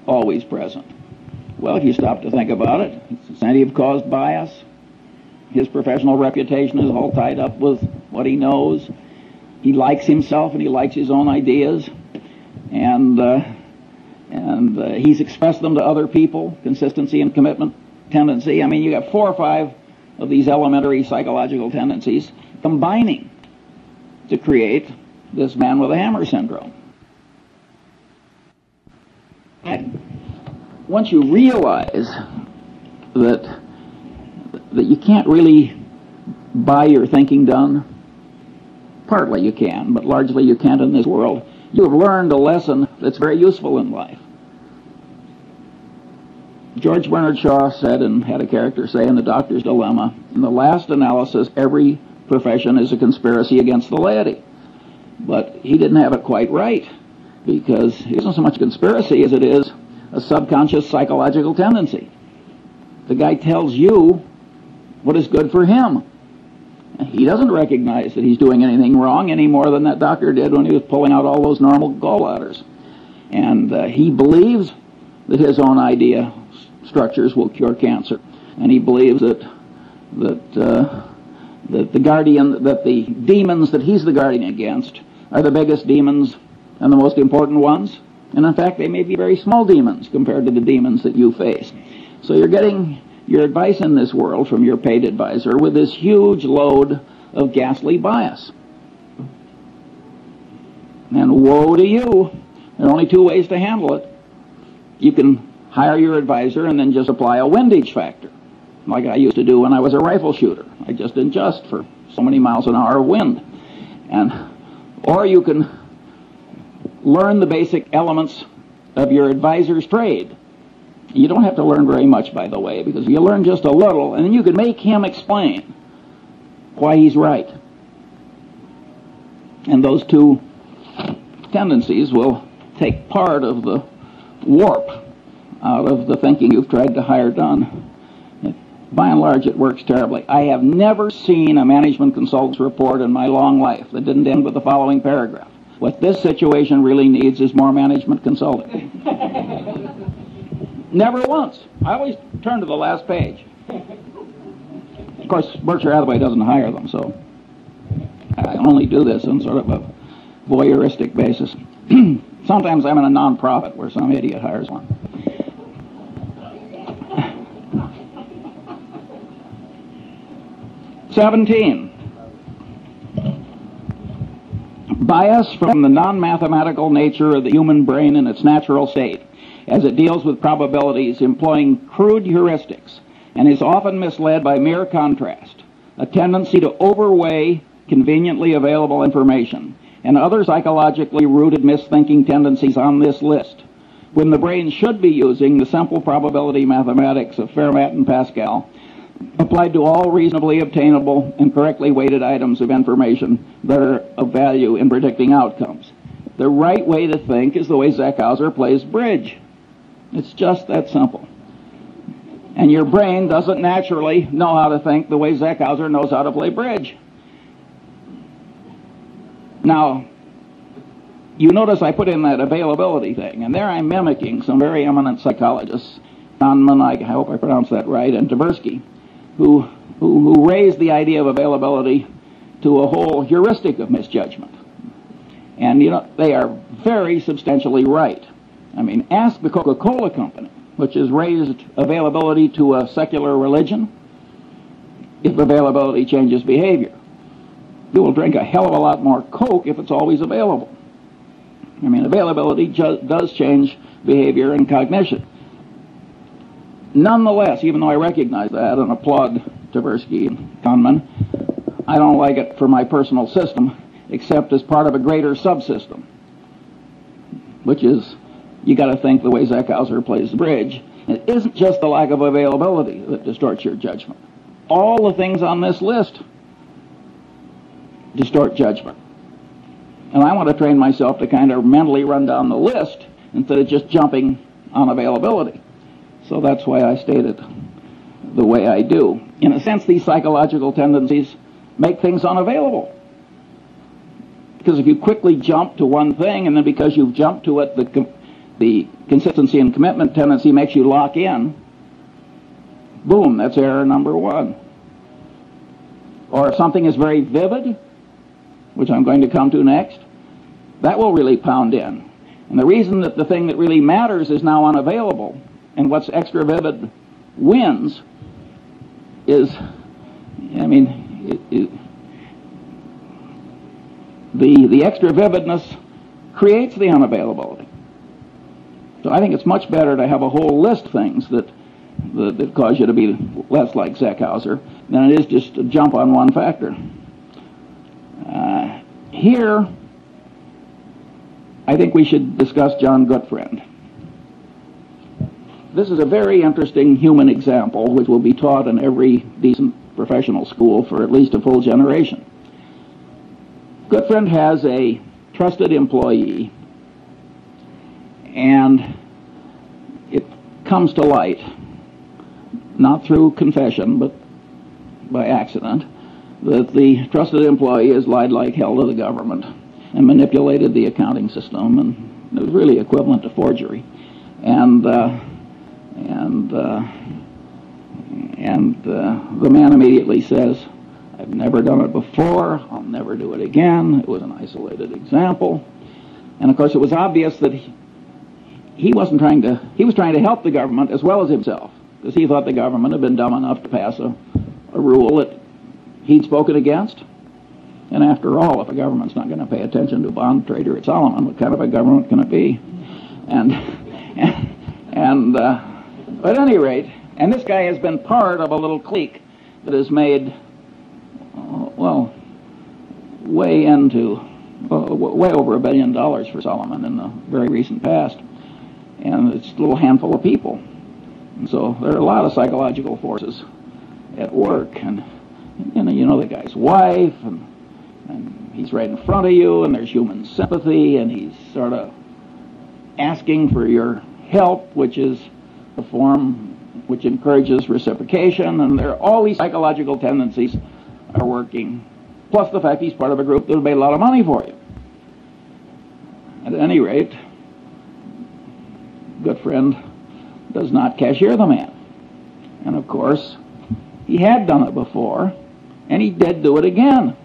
always present? Well, if you stop to think about it, it's incentive caused bias. His professional reputation is all tied up with what he knows. He likes himself and he likes his own ideas. And uh, and uh, he's expressed them to other people consistency and commitment tendency i mean you got four or five of these elementary psychological tendencies combining to create this man with a hammer syndrome once you realize that that you can't really buy your thinking done partly you can but largely you can't in this world you have learned a lesson that's very useful in life. George Bernard Shaw said, and had a character say in The Doctor's Dilemma, in the last analysis, every profession is a conspiracy against the laity. But he didn't have it quite right because it isn't so much conspiracy as it is a subconscious psychological tendency. The guy tells you what is good for him. He doesn't recognize that he's doing anything wrong any more than that doctor did when he was pulling out all those normal gallbladders. And uh, he believes that his own idea structures will cure cancer. And he believes that that uh, that the guardian that the demons that he's the guardian against are the biggest demons and the most important ones. And in fact, they may be very small demons compared to the demons that you face. So you're getting your advice in this world from your paid advisor with this huge load of ghastly bias. And woe to you. There are only two ways to handle it. You can hire your advisor and then just apply a windage factor, like I used to do when I was a rifle shooter. I just adjust for so many miles an hour of wind. And or you can learn the basic elements of your advisor's trade. You don't have to learn very much, by the way, because you learn just a little, and then you can make him explain why he's right. And those two tendencies will take part of the warp out of the thinking you've tried to hire done. By and large, it works terribly. I have never seen a management consultant's report in my long life that didn't end with the following paragraph. What this situation really needs is more management consulting. Never once. I always turn to the last page. Of course, Berkshire Hathaway doesn't hire them, so I only do this on sort of a voyeuristic basis. Sometimes I'm in a non-profit where some idiot hires one. Seventeen. Bias from the non-mathematical nature of the human brain in its natural state as it deals with probabilities employing crude heuristics and is often misled by mere contrast, a tendency to overweigh conveniently available information, and other psychologically rooted misthinking tendencies on this list, when the brain should be using the simple probability mathematics of Fermat and Pascal applied to all reasonably obtainable and correctly weighted items of information that are of value in predicting outcomes. The right way to think is the way Zach Zeckhauser plays bridge. It's just that simple. And your brain doesn't naturally know how to think the way Zach Zeckhauser knows how to play bridge. Now, you notice I put in that availability thing, and there I'm mimicking some very eminent psychologists, Kahneman, I hope I pronounced that right, and Tversky, who, who, who raised the idea of availability to a whole heuristic of misjudgment. And, you know, they are very substantially right. I mean, ask the Coca-Cola company, which has raised availability to a secular religion, if availability changes behavior. You will drink a hell of a lot more Coke if it's always available. I mean, availability ju- does change behavior and cognition. Nonetheless, even though I recognize that and applaud Tversky and Kahneman, I don't like it for my personal system, except as part of a greater subsystem, which is you got to think the way Zeckhauser plays the bridge. It isn't just the lack of availability that distorts your judgment. All the things on this list distort judgment. And I want to train myself to kind of mentally run down the list instead of just jumping on availability. So that's why I stated the way I do. In a sense, these psychological tendencies make things unavailable. Because if you quickly jump to one thing, and then because you've jumped to it, the the consistency and commitment tendency makes you lock in, boom, that's error number one. Or if something is very vivid, which I'm going to come to next, that will really pound in. And the reason that the thing that really matters is now unavailable, and what's extra vivid wins, is, I mean, it, it, the, the extra vividness creates the unavailability. So I think it's much better to have a whole list of things that, that, that cause you to be less like Zeckhauser than it is just to jump on one factor. Uh, here, I think we should discuss John Gutfreund. This is a very interesting human example which will be taught in every decent professional school for at least a full generation. Gutfreund has a trusted employee, and it comes to light, not through confession, but by accident, that the trusted employee has lied like hell to the government and manipulated the accounting system, and it was really equivalent to forgery. And uh, and uh, and uh, the man immediately says, "I've never done it before. I'll never do it again. It was an isolated example." And of course, it was obvious that he, he wasn't trying to. He was trying to help the government as well as himself, because he thought the government had been dumb enough to pass a, a rule that he'd spoken against. And after all, if a government's not going to pay attention to a bond trader at Salomon, what kind of a government can it be? And and, and uh, at any rate, and this guy has been part of a little clique that has made, uh, well, way into, uh, way over a billion dollars for Salomon in the very recent past. And it's a little handful of people. And so there are a lot of psychological forces at work. And, you know, you know the guy's wife, and, and he's right in front of you, and there's human sympathy, and he's sort of asking for your help, which is a form which encourages reciprocation, and there are all these psychological tendencies are working. Plus the fact he's part of a group that will made a lot of money for you. At any rate, Gutfreund does not cashier the man. And of course, he had done it before, and he did do it again.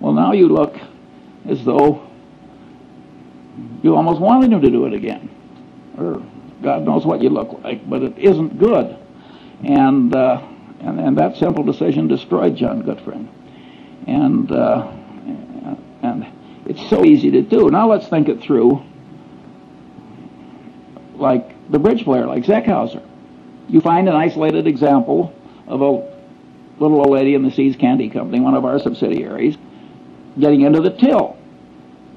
Well, now you look as though you almost wanted him to do it again. Or God knows what you look like, but it isn't good. And, uh, and, and that simple decision destroyed John Gutfreund. And, uh, and it's so easy to do. Now let's think it through like the bridge player, like Zeckhauser. You find an isolated example of a little old lady in the See's Candy Company, one of our subsidiaries, getting into the till.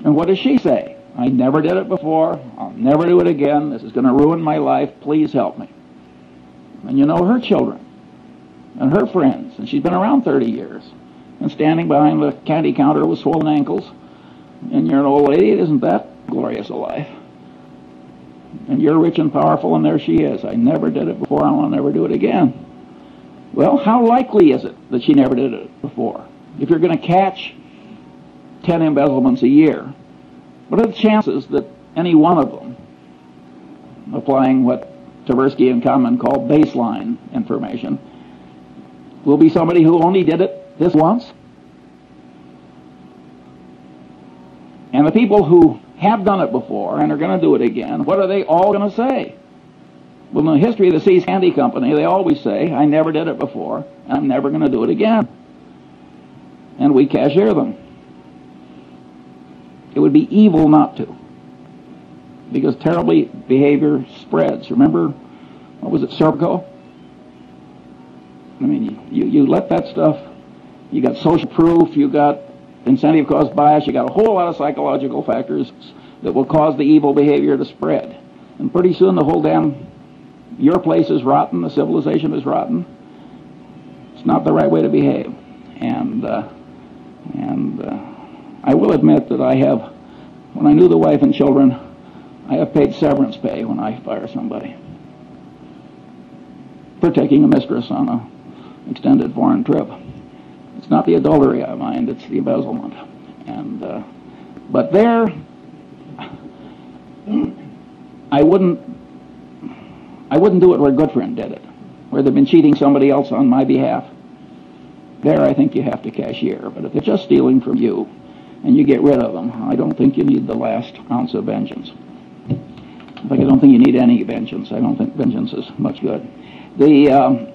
And what does she say? I never did it before. I'll never do it again. This is going to ruin my life. Please help me. And you know her children and her friends, and she's been around 30 years, and standing behind the candy counter with swollen ankles, and you're an old lady. It isn't that glorious a life. And you're rich and powerful, and there she is. I never did it before. I'll never do it again. Well, how likely is it that she never did it before? If you're going to catch 10 embezzlements a year, what are the chances that any one of them, applying what Tversky and Kahneman call baseline information, will be somebody who only did it this once? And the people who have done it before and are going to do it again, what are they all going to say? Well, in the history of the See's Candy Company, they always say, I never did it before, and I'm never going to do it again. And we cashier them. It would be evil not to. Because terribly behavior spreads. Remember, what was it, Serpico? I mean, you, you let that stuff, you got social proof, you got incentive caused bias, you got a whole lot of psychological factors that will cause the evil behavior to spread. And pretty soon the whole damn, your place is rotten, the civilization is rotten. It's not the right way to behave. And, uh, and, uh, I will admit that I have, when I knew the wife and children, I have paid severance pay when I fire somebody for taking a mistress on an extended foreign trip. It's not the adultery I mind; it's the embezzlement. And uh, but there, I wouldn't, I wouldn't do it where Gutfreund did it, where they've been cheating somebody else on my behalf. There, I think you have to cashier. But if they're just stealing from you, and you get rid of them. I don't think you need the last ounce of vengeance. In fact, I don't think you need any vengeance. I don't think vengeance is much good. The um,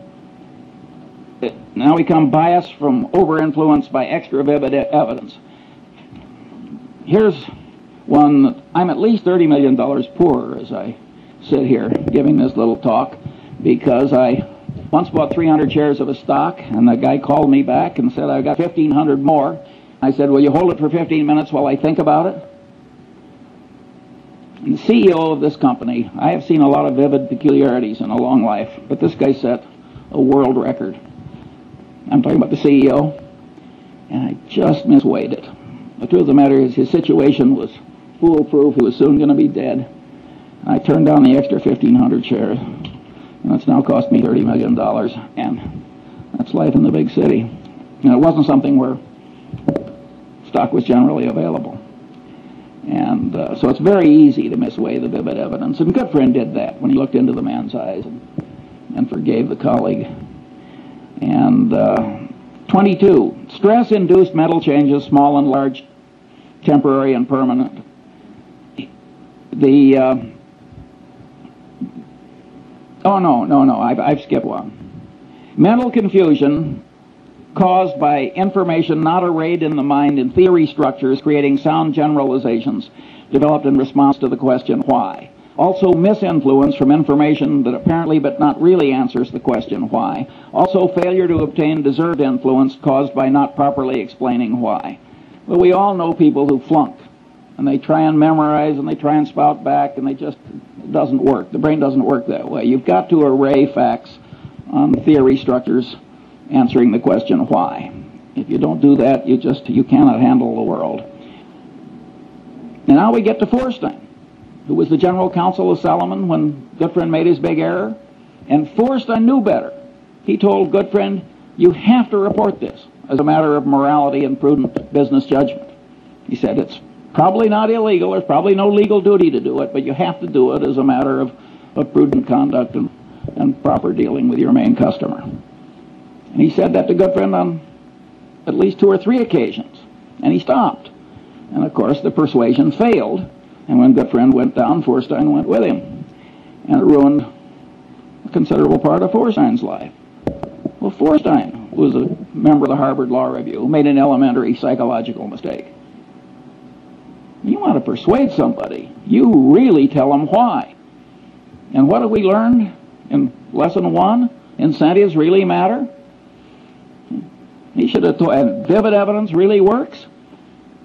it, now we come bias from over-influenced by extra evidence. Here's one that I'm at least $30 million poorer as I sit here giving this little talk because I once bought 300 shares of a stock and the guy called me back and said I've got 1,500 more I said, Will you hold it for 15 minutes while I think about it? And the CEO of this company, I have seen a lot of vivid peculiarities in a long life, but this guy set a world record. I'm talking about the CEO, and I just misweighed it. The truth of the matter is his situation was foolproof. He was soon going to be dead. I turned down the extra 1,500 shares, and it's now cost me $30 million, and that's life in the big city. And it wasn't something where stock was generally available. And uh, so it's very easy to misweigh the vivid evidence. And Gutfreund did that when he looked into the man's eyes and, and forgave the colleague. And uh, 22, stress-induced mental changes, small and large, temporary and permanent. The, uh, oh no, no, no, I've, I've skipped one. Mental confusion caused by information not arrayed in the mind in theory structures, creating sound generalizations developed in response to the question why. Also, misinfluence from information that apparently but not really answers the question why. Also, failure to obtain deserved influence caused by not properly explaining why. Well, we all know people who flunk, and they try and memorize, and they try and spout back, and they just, it doesn't work. The brain doesn't work that way. You've got to array facts on theory structures answering the question why. If you don't do that, you just you cannot handle the world. And now we get to Feuerstein, who was the general counsel of Salomon when Gutfreund made his big error. And Feuerstein knew better. He told Gutfreund, you have to report this as a matter of morality and prudent business judgment. He said it's probably not illegal, there's probably no legal duty to do it, but you have to do it as a matter of, of prudent conduct and, and proper dealing with your main customer. And he said that to Gutfreund on at least two or three occasions. And he stopped. And of course, the persuasion failed. And when Gutfreund went down, Feuerstein went with him. And it ruined a considerable part of Feuerstein's life. Well, Feuerstein was a member of the Harvard Law Review, made an elementary psychological mistake. You want to persuade somebody, you really tell them why. And what have we learned in lesson one? Incentives really matter. He should have told, and vivid evidence really works.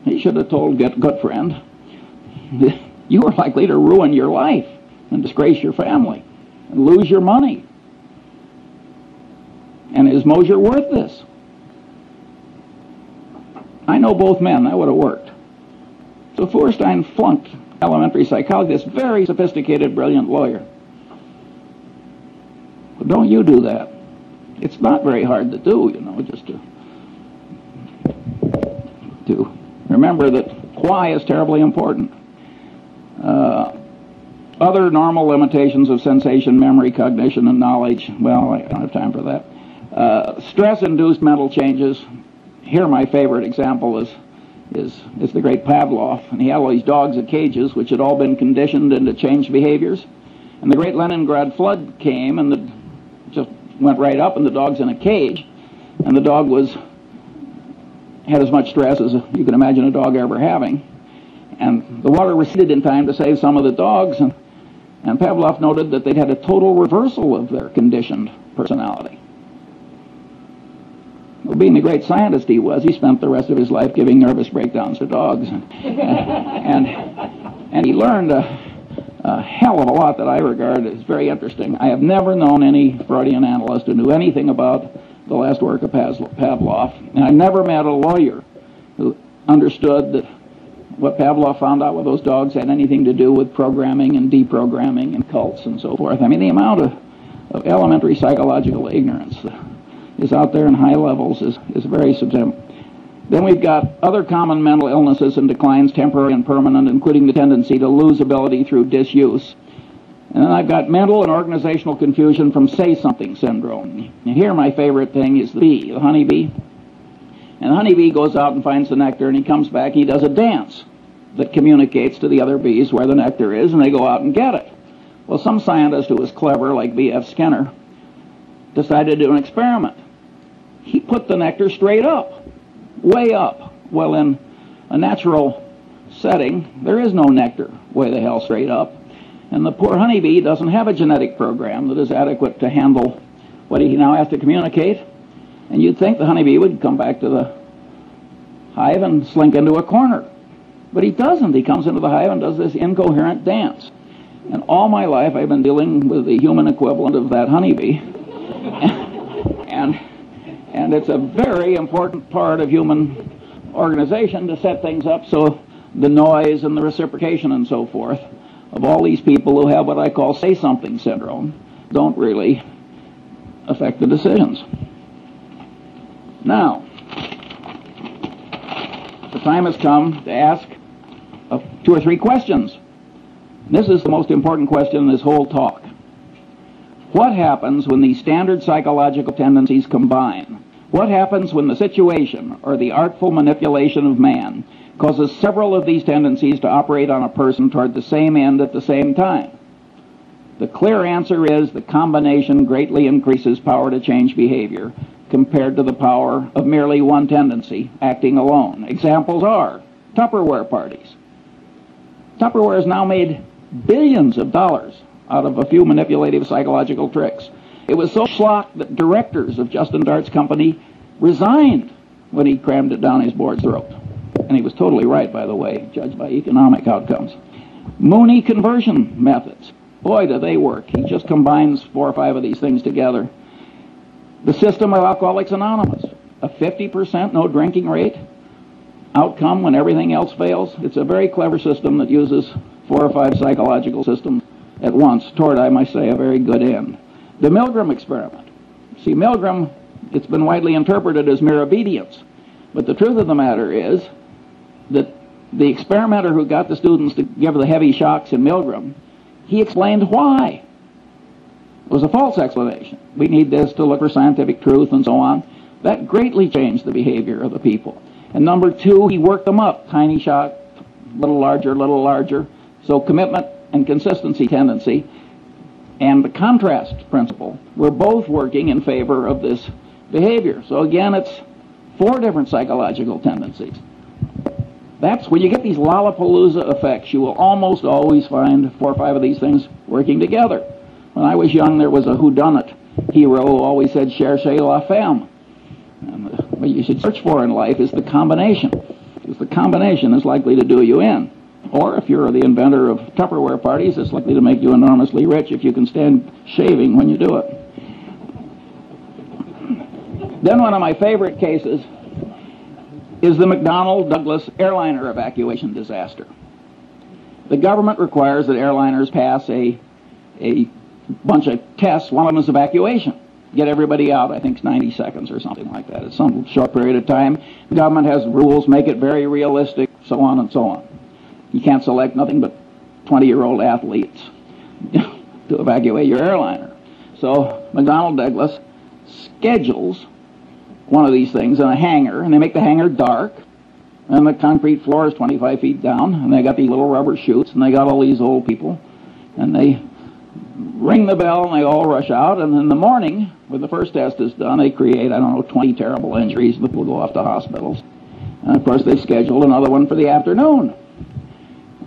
He should have told Gutfreund, you are likely to ruin your life and disgrace your family and lose your money. And is Mozer worth this? I know both men. That would have worked. So Feuerstein flunked elementary psychology, this very sophisticated, brilliant lawyer. But don't you do that. It's not very hard to do, you know, just to to remember that why is terribly important. Uh, other normal limitations of sensation, memory, cognition, and knowledge. Well, I don't have time for that. Uh, stress-induced mental changes. Here, my favorite example is is is the great Pavlov, and he had all these dogs in cages, which had all been conditioned into changed behaviors. And the great Leningrad flood came, and the just went right up, and the dog's in a cage, and the dog was had as much stress as you can imagine a dog ever having. And the water receded in time to save some of the dogs, and, and Pavlov noted that they'd had a total reversal of their conditioned personality. Well, being the great scientist he was, he spent the rest of his life giving nervous breakdowns to dogs. And, and, and he learned a, a hell of a lot that I regard as very interesting. I have never known any Freudian analyst who knew anything about the last work of Pavlov. And I never met a lawyer who understood that what Pavlov found out with those dogs had anything to do with programming and deprogramming and cults and so forth. I mean, the amount of, of elementary psychological ignorance is out there in high levels is, is very substantial. Then we've got other common mental illnesses and declines, temporary and permanent, including the tendency to lose ability through disuse. And then I've got mental and organizational confusion from say something syndrome. And here my favorite thing is the bee, the honeybee. And the honeybee goes out and finds the nectar and he comes back and he does a dance that communicates to the other bees where the nectar is and they go out and get it. Well, some scientist who was clever, like B.F. Skinner, decided to do an experiment. He put the nectar straight up, way up. Well, in a natural setting, there is no nectar way the hell straight up. And the poor honeybee doesn't have a genetic program that is adequate to handle what he now has to communicate. And you'd think the honeybee would come back to the hive and slink into a corner. But he doesn't. He comes into the hive and does this incoherent dance. And all my life I've been dealing with the human equivalent of that honeybee. and, and it's a very important part of human organization to set things up so the noise and the reciprocation and so forth of all these people who have what I call say something syndrome don't really affect the decisions. Now, the time has come to ask two or three questions. This is the most important question in this whole talk. What happens when these standard psychological tendencies combine? What happens when the situation or the artful manipulation of man causes several of these tendencies to operate on a person toward the same end at the same time? The clear answer is the combination greatly increases power to change behavior compared to the power of merely one tendency acting alone. Examples are Tupperware parties. Tupperware has now made billions of dollars out of a few manipulative psychological tricks. It was so schlock that directors of Justin Dart's company resigned when he crammed it down his board's throat. And he was totally right, by the way, judged by economic outcomes. Moonie conversion methods. Boy, do they work. He just combines four or five of these things together. The system of Alcoholics Anonymous. A 50% no drinking rate. Outcome when everything else fails. It's a very clever system that uses four or five psychological systems at once toward, I might say, a very good end. The Milgram experiment. See, Milgram, it's been widely interpreted as mere obedience. But the truth of the matter is that the experimenter who got the students to give the heavy shocks in Milgram, he explained why. It was a false explanation. We need this to look for scientific truth and so on. That greatly changed the behavior of the people. And number two, he worked them up. Tiny shock, little larger, little larger. So commitment and consistency tendency and the contrast principle were both working in favor of this behavior. So again, it's four different psychological tendencies. That's when you get these Lollapalooza effects, you will almost always find four or five of these things working together. When I was young, there was a whodunit hero who always said, cherchez la femme. And what you should search for in life is the combination, because the combination is likely to do you in. Or if you're the inventor of Tupperware parties, it's likely to make you enormously rich if you can stand shaving when you do it. Then one of my favorite cases is the McDonnell Douglas airliner evacuation disaster. The government requires that airliners pass a, a bunch of tests. One of them is evacuation. Get everybody out, I think it's 90 seconds or something like that. It's some short period of time. The government has rules, make it very realistic, so on and so on. You can't select nothing but 20 year old athletes to evacuate your airliner. So McDonnell Douglas schedules one of these things in a hangar, and they make the hangar dark, and the concrete floor is 25 feet down, and they got these little rubber chutes, and they got all these old people, and they ring the bell, and they all rush out, and in the morning, when the first test is done, they create, I don't know, 20 terrible injuries, will go off to hospitals. And of course, they scheduled another one for the afternoon.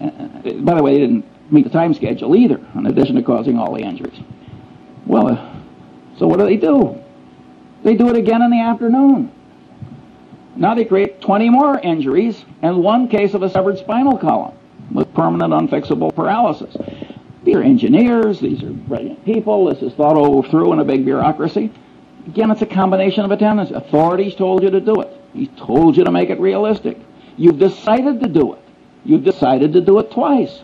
Uh, by the way, they didn't meet the time schedule either, in addition to causing all the injuries. Well, uh, so what do they do? They do it again in the afternoon. Now they create 20 more injuries and one case of a severed spinal column with permanent unfixable paralysis. These are engineers, these are brilliant people, this is thought over through in a big bureaucracy. Again, it's a combination of attendance. Authorities told you to do it. He told you to make it realistic. You've decided to do it. You've decided to do it twice.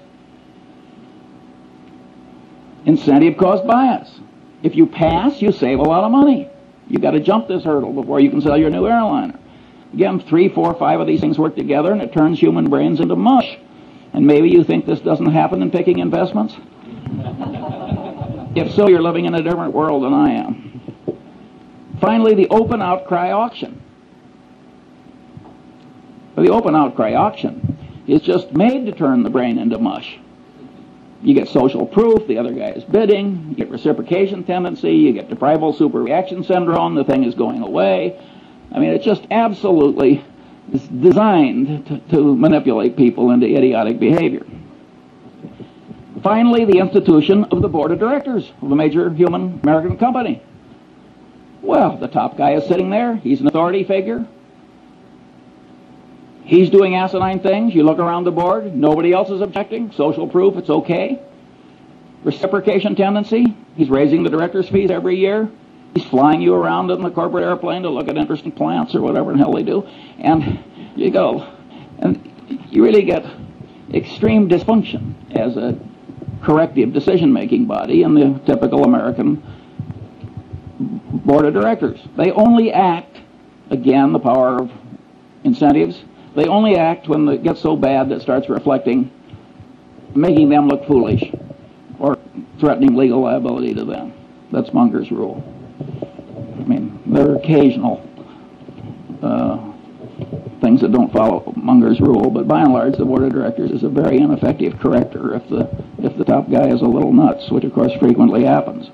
Incentive caused bias. If you pass, you save a lot of money. You've got to jump this hurdle before you can sell your new airliner. Again, three, four, five of these things work together and it turns human brains into mush. And maybe you think this doesn't happen in picking investments? if so, you're living in a different world than I am. Finally, the open outcry auction. The open outcry auction is just made to turn the brain into mush. You get social proof, the other guy is bidding, you get reciprocation tendency, you get deprival superreaction syndrome, the thing is going away. I mean, it's just absolutely designed to, to manipulate people into idiotic behavior. Finally, the institution of the board of directors of a major human American company. Well, the top guy is sitting there. He's an authority figure. He's doing asinine things. You look around the board, nobody else is objecting. Social proof, it's okay. Reciprocation tendency, he's raising the director's fees every year. He's flying you around in the corporate airplane to look at interesting plants or whatever the hell they do. And you go. And you really get extreme dysfunction as a corrective decision making body in the typical American board of directors. They only act, again, the power of incentives, they only act when it gets so bad that starts reflecting, making them look foolish or threatening legal liability to them. That's Munger's rule. I mean, there are occasional uh, things that don't follow Munger's rule, but by and large, the board of directors is a very ineffective corrector if the if the top guy is a little nuts, which of course frequently happens.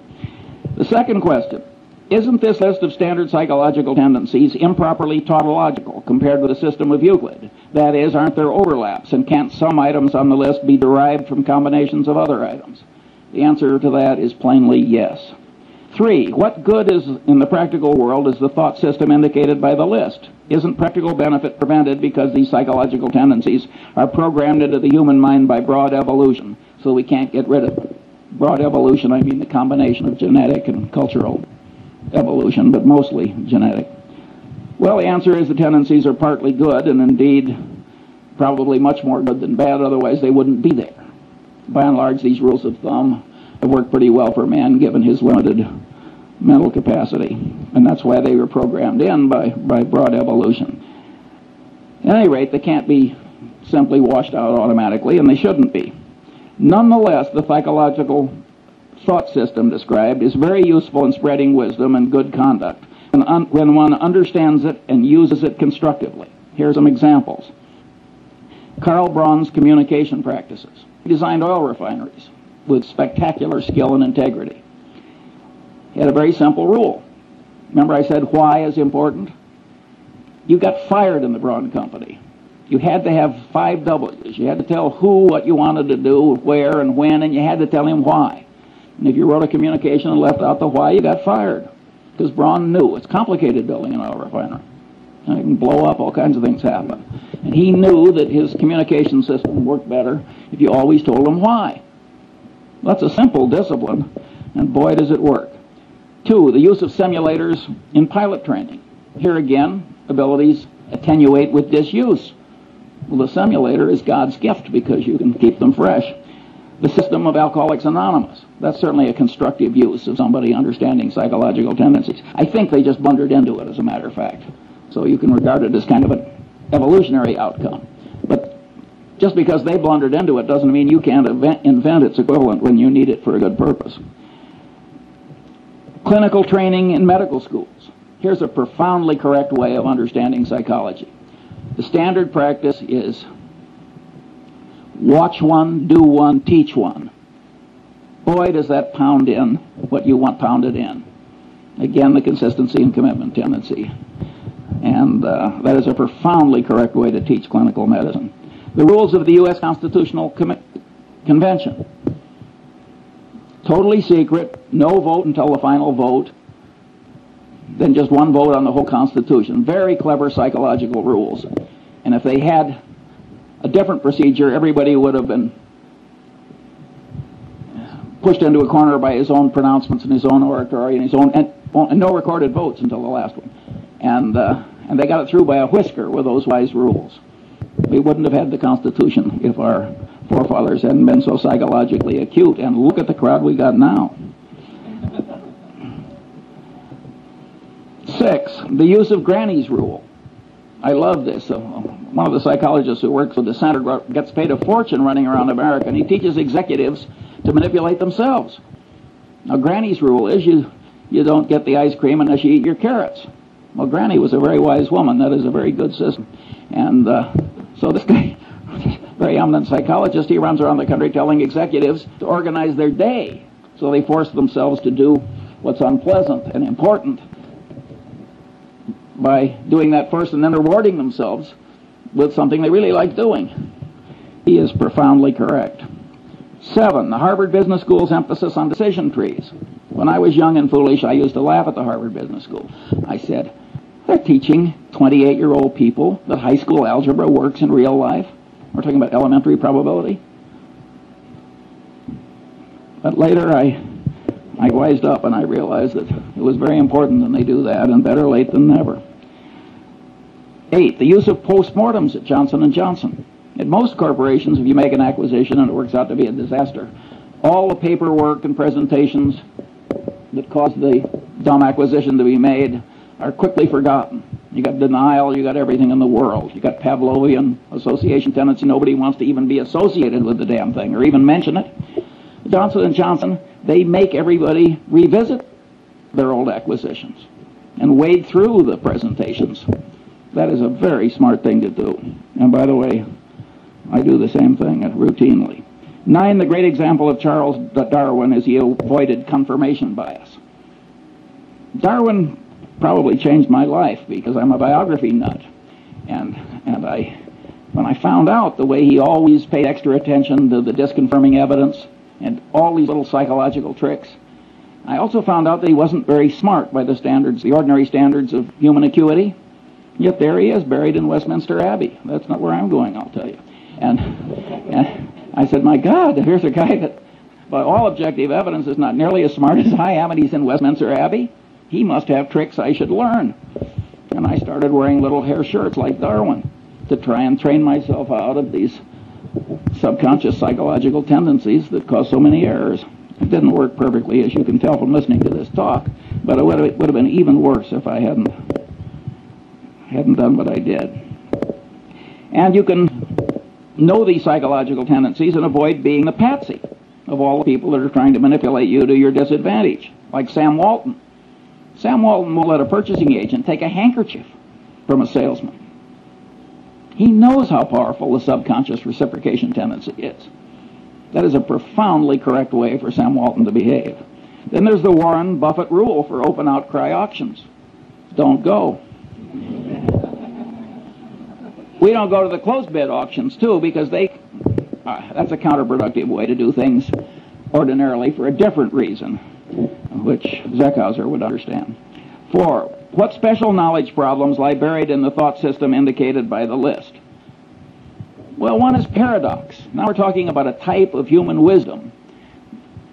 The second question isn't this list of standard psychological tendencies improperly tautological compared with the system of Euclid? That is, aren't there overlaps, and can't some items on the list be derived from combinations of other items? The answer to that is plainly yes. Three, what good is in the practical world is the thought system indicated by the list? Isn't practical benefit prevented because these psychological tendencies are programmed into the human mind by broad evolution, so we can't get rid of them? Broad evolution, I mean the combination of genetic and cultural evolution, but mostly genetic? Well, the answer is the tendencies are partly good, and indeed probably much more good than bad, otherwise they wouldn't be there. By and large, these rules of thumb have worked pretty well for man given his limited mental capacity, and that's why they were programmed in by, by broad evolution. At any rate, they can't be simply washed out automatically, and they shouldn't be. Nonetheless, the psychological thought system described is very useful in spreading wisdom and good conduct when, un- when one understands it and uses it constructively. Here are some examples. Carl Braun's communication practices. He designed oil refineries with spectacular skill and integrity. He had a very simple rule. Remember I said why is important? You got fired in the Braun Company. You had to have five W's. You had to tell who what you wanted to do, where and when, and you had to tell him why. And if you wrote a communication and left out the why, you got fired. Because Braun knew it's complicated building an oil refinery. And it can blow up, all kinds of things happen. And he knew that his communication system worked better if you always told him why. That's a simple discipline, and boy, does it work. Two, the use of simulators in pilot training. Here again, abilities attenuate with disuse. Well, the simulator is God's gift because you can keep them fresh the system of Alcoholics Anonymous. That's certainly a constructive use of somebody understanding psychological tendencies. I think they just blundered into it, as a matter of fact. So you can regard it as kind of an evolutionary outcome. But just because they blundered into it doesn't mean you can't invent its equivalent when you need it for a good purpose. Clinical training in medical schools. Here's a profoundly correct way of understanding psychology. The standard practice is watch one, do one, teach one. Boy, does that pound in what you want pounded in. Again, the consistency and commitment tendency. And uh, that is a profoundly correct way to teach clinical medicine. The rules of the U.S. Constitutional Com- Convention. Totally secret, no vote until the final vote, then just one vote on the whole Constitution. Very clever psychological rules. And if they had a different procedure, everybody would have been pushed into a corner by his own pronouncements and his own oratory and his own and, and no recorded votes until the last one, and uh, and they got it through by a whisker with those wise rules. We wouldn't have had the Constitution if our forefathers hadn't been so psychologically acute. And look at the crowd we got now. Six, the use of Granny's rule. I love this. Uh, one of the psychologists who works with the center gets paid a fortune running around America, and he teaches executives to manipulate themselves. Now, Granny's rule is you, you don't get the ice cream unless you eat your carrots. Well, Granny was a very wise woman. That is a very good system. And uh, so this guy, very eminent psychologist, he runs around the country telling executives to organize their day. So they force themselves to do what's unpleasant and important by doing that first and then rewarding themselves with something they really like doing. He is profoundly correct. Seven, the Harvard Business School's emphasis on decision trees. When I was young and foolish, I used to laugh at the Harvard Business School. I said, they're teaching 28 year old people that high school algebra works in real life. We're talking about elementary probability. But later I I wised up and I realized that it was very important that they do that, and better late than never. Eight, the use of postmortems at Johnson & Johnson. At most corporations, if you make an acquisition and it works out to be a disaster, all the paperwork and presentations that caused the dumb acquisition to be made are quickly forgotten. You got denial, you got everything in the world. You got Pavlovian association tendency. Nobody wants to even be associated with the damn thing or even mention it. Johnson and Johnson, they make everybody revisit their old acquisitions and wade through the presentations. That is a very smart thing to do. And by the way, I do the same thing routinely. Nine, the great example of Charles Darwin is he avoided confirmation bias. Darwin probably changed my life because I'm a biography nut. And, and I, when I found out the way he always paid extra attention to the disconfirming evidence and all these little psychological tricks, I also found out that he wasn't very smart by the standards, the ordinary standards of human acuity. Yet there he is, buried in Westminster Abbey. That's not where I'm going, I'll tell you. And, and I said, my God, here's a guy that, by all objective evidence, is not nearly as smart as I am, and he's in Westminster Abbey. He must have tricks I should learn. And I started wearing little hair shirts like Darwin to try and train myself out of these subconscious psychological tendencies that cause so many errors. It didn't work perfectly, as you can tell from listening to this talk, but it would have, it would have been even worse if I hadn't hadn't done what I did. And you can know these psychological tendencies and avoid being the patsy of all the people that are trying to manipulate you to your disadvantage, like Sam Walton. Sam Walton will let a purchasing agent take a handkerchief from a salesman. He knows how powerful the subconscious reciprocation tendency is. That is a profoundly correct way for Sam Walton to behave. Then there's the Warren Buffett rule for open outcry auctions. Don't go. We don't go to the closed bid auctions too because they uh, that's a counterproductive way to do things ordinarily for a different reason, which Zeckhauser would understand. Four, what special knowledge problems lie buried in the thought system indicated by the list? Well, one is paradox. Now we're talking about a type of human wisdom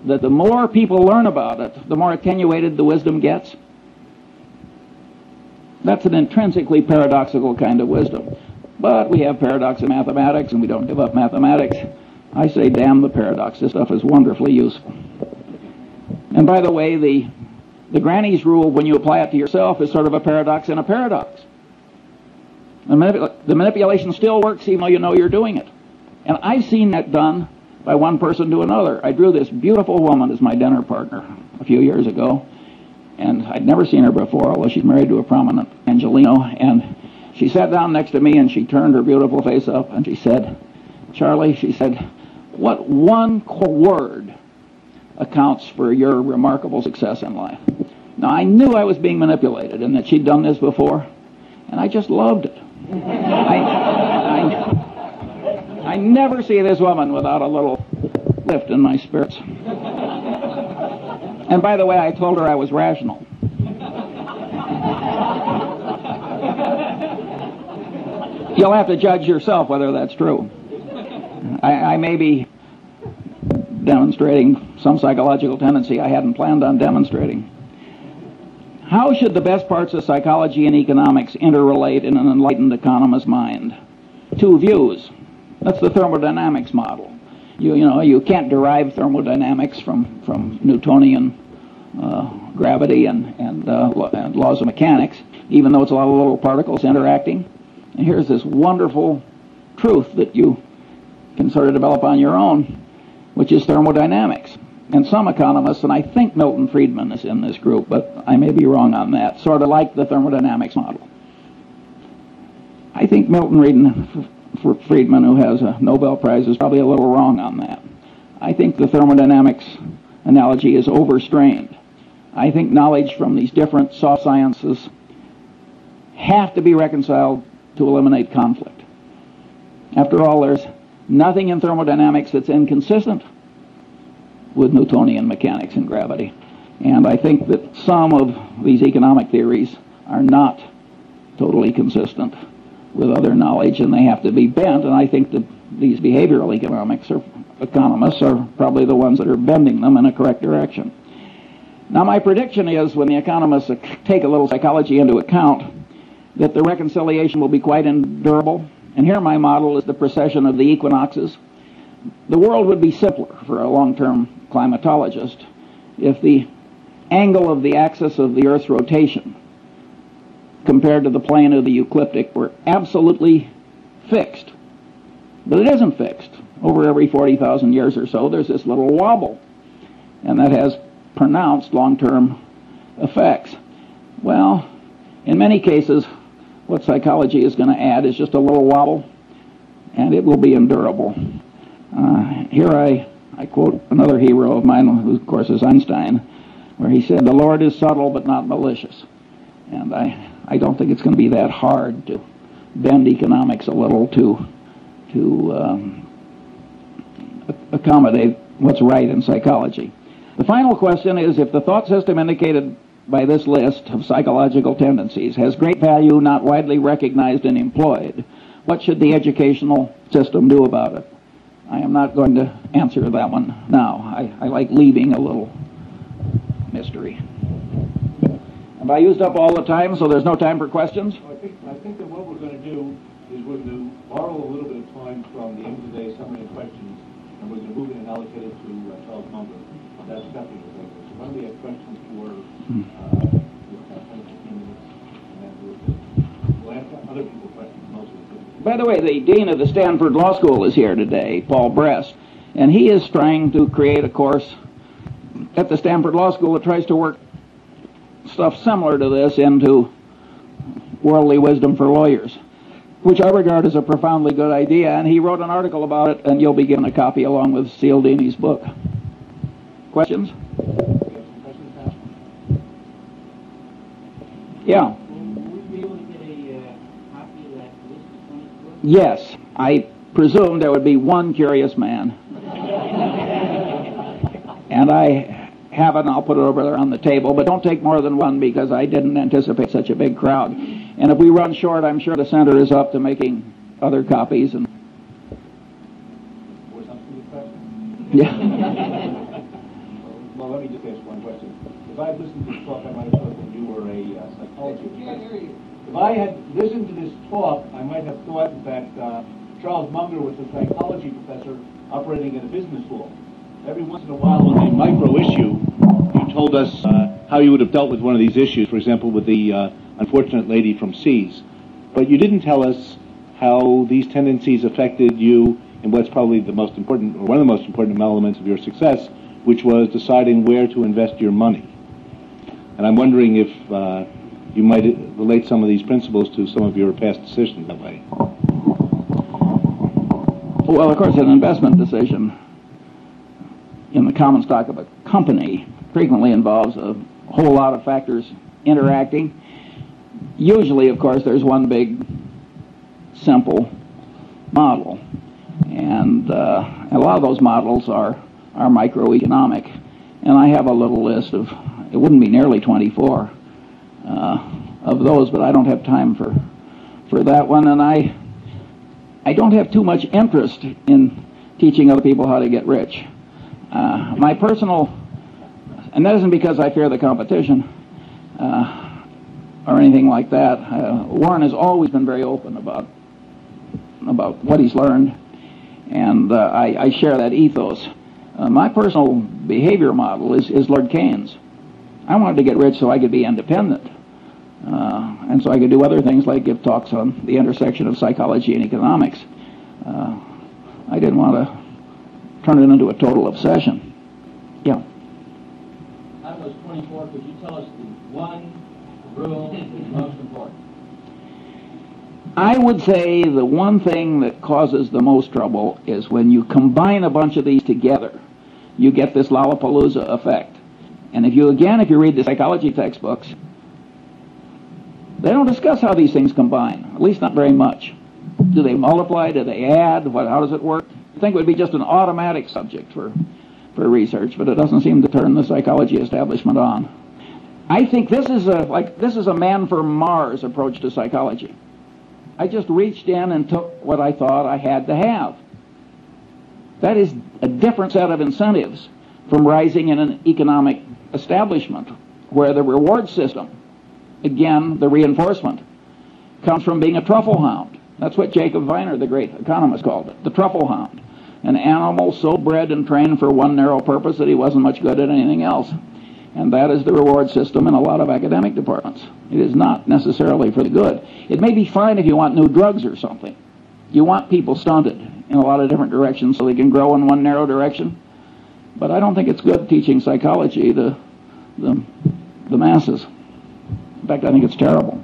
that the more people learn about it, the more attenuated the wisdom gets. That's an intrinsically paradoxical kind of wisdom. But we have paradox in mathematics, and we don't give up mathematics. I say, damn the paradox. This stuff is wonderfully useful. And by the way, the, the granny's rule, when you apply it to yourself, is sort of a paradox in a paradox. The, the manipulation still works even though you know you're doing it. And I've seen that done by one person to another. I drew this beautiful woman as my dinner partner a few years ago, and I'd never seen her before, although she's married to a prominent Angeleno, and she sat down next to me and she turned her beautiful face up and she said, Charlie, she said, what one word accounts for your remarkable success in life? Now, I knew I was being manipulated and that she'd done this before, and I just loved it. I, I, I never see this woman without a little lift in my spirits. And by the way, I told her I was rational. You'll have to judge yourself whether that's true. I, I may be demonstrating some psychological tendency I hadn't planned on demonstrating. How should the best parts of psychology and economics interrelate in an enlightened economist's mind? Two views. That's the thermodynamics model. You, you know, you can't derive thermodynamics from, from Newtonian uh, gravity and, and, uh, and laws of mechanics, even though it's a lot of little particles interacting. And here's this wonderful truth that you can sort of develop on your own, which is thermodynamics. And some economists, and I think Milton Friedman is in this group, but I may be wrong on that, sort of like the thermodynamics model. I think Milton Friedman, who has a Nobel Prize, is probably a little wrong on that. I think the thermodynamics analogy is overstrained. I think knowledge from these different soft sciences have to be reconciled to eliminate conflict. After all, there's nothing in thermodynamics that's inconsistent with Newtonian mechanics and gravity. And I think that some of these economic theories are not totally consistent with other knowledge and they have to be bent. And I think that these behavioral economics or economists are probably the ones that are bending them in a correct direction. Now, my prediction is when the economists take a little psychology into account, that the reconciliation will be quite endurable. And here my model is the precession of the equinoxes. The world would be simpler for a long-term climatologist if the angle of the axis of the Earth's rotation compared to the plane of the ecliptic were absolutely fixed. But it isn't fixed. Over every 40,000 years or so, there's this little wobble. And that has pronounced long-term effects. Well, in many cases, what psychology is going to add is just a little wobble, and it will be endurable. Uh, here I, I quote another hero of mine, who of course is Einstein, where he said, "The Lord is subtle but not malicious," and I, I don't think it's going to be that hard to bend economics a little to to um, accommodate what's right in psychology. The final question is if the thought system indicated by this list of psychological tendencies has great value not widely recognized and employed, what should the educational system do about it? I am not going to answer that one now. I, I like leaving a little mystery. Have I used up all the time, so there's no time for questions? I think, I think that what we're going to do is we're going to borrow a little bit of time from the end of the day, summary of questions, and we're going to move it and allocate it to uh, Charles Munger. That's definitely the focus. So when we have questions for, uh, we'll have 10, 15 minutes, and then we'll, we'll ask other people questions mostly. By the way, the dean of the Stanford Law School is here today, Paul Brest, and he is trying to create a course at the Stanford Law School that tries to work stuff similar to this into worldly wisdom for lawyers, which I regard as a profoundly good idea. And he wrote an article about it, and you'll be given a copy along with Cialdini's book. Questions? Yeah. Will we be able to get a uh, copy of that list of 24? Yes. I presume there would be one curious man. and I have it, and I'll put it over there on the table. But don't take more than one because I didn't anticipate such a big crowd. And if we run short, I'm sure the center is up to making other copies. And Or something to question? yeah. Well, let me just ask one question. If I had listened to this talk, I might have thought that you were a uh, psychologist. Can't hear you. If I had listened to this talk, I might have thought that uh, Charles Munger was a psychology professor operating at a business school. Every once in a while, on a micro issue, you told us uh, how you would have dealt with one of these issues, for example, with the uh, unfortunate lady from See's. But you didn't tell us how these tendencies affected you in what's probably the most important, or one of the most important elements of your success, which was deciding where to invest your money. And I'm wondering if uh, you might relate some of these principles to some of your past decisions that way. Well, of course, an investment decision in the common stock of a company frequently involves a whole lot of factors interacting. Usually, of course, there's one big, simple model. And uh, a lot of those models are, are microeconomic. And I have a little list of, it wouldn't be nearly 24 uh, of those, but I don't have time for, for that one. And I, I don't have too much interest in teaching other people how to get rich. Uh, my personal, and that isn't because I fear the competition uh, or anything like that. Uh, Warren has always been very open about about what he's learned, and uh, I, I share that ethos. Uh, my personal behavior model is, is Lord Keynes. I wanted to get rich so I could be independent. Uh, and so I could do other things like give talks on the intersection of psychology and economics. Uh, I didn't want to turn it into a total obsession. Yeah. Out of those 24, could you tell us the one I would say the one thing that causes the most trouble is when you combine a bunch of these together, you get this Lollapalooza effect. And if you, again, if you read the psychology textbooks, they don't discuss how these things combine, at least not very much. Do they multiply? Do they add? What, how does it work? I think it would be just an automatic subject for, for research, but it doesn't seem to turn the psychology establishment on. I think this is a like this is a man for Mars approach to psychology. I just reached in and took what I thought I had to have. That is a different set of incentives from rising in an economic establishment where the reward system, again, the reinforcement, comes from being a truffle hound. That's what Jacob Viner, the great economist, called it, the truffle hound. An animal so bred and trained for one narrow purpose that he wasn't much good at anything else. And that is the reward system in a lot of academic departments. It is not necessarily for the good. It may be fine if you want new drugs or something. You want people stunted in a lot of different directions so they can grow in one narrow direction. But I don't think it's good teaching psychology to the, the masses. In fact, I think it's terrible.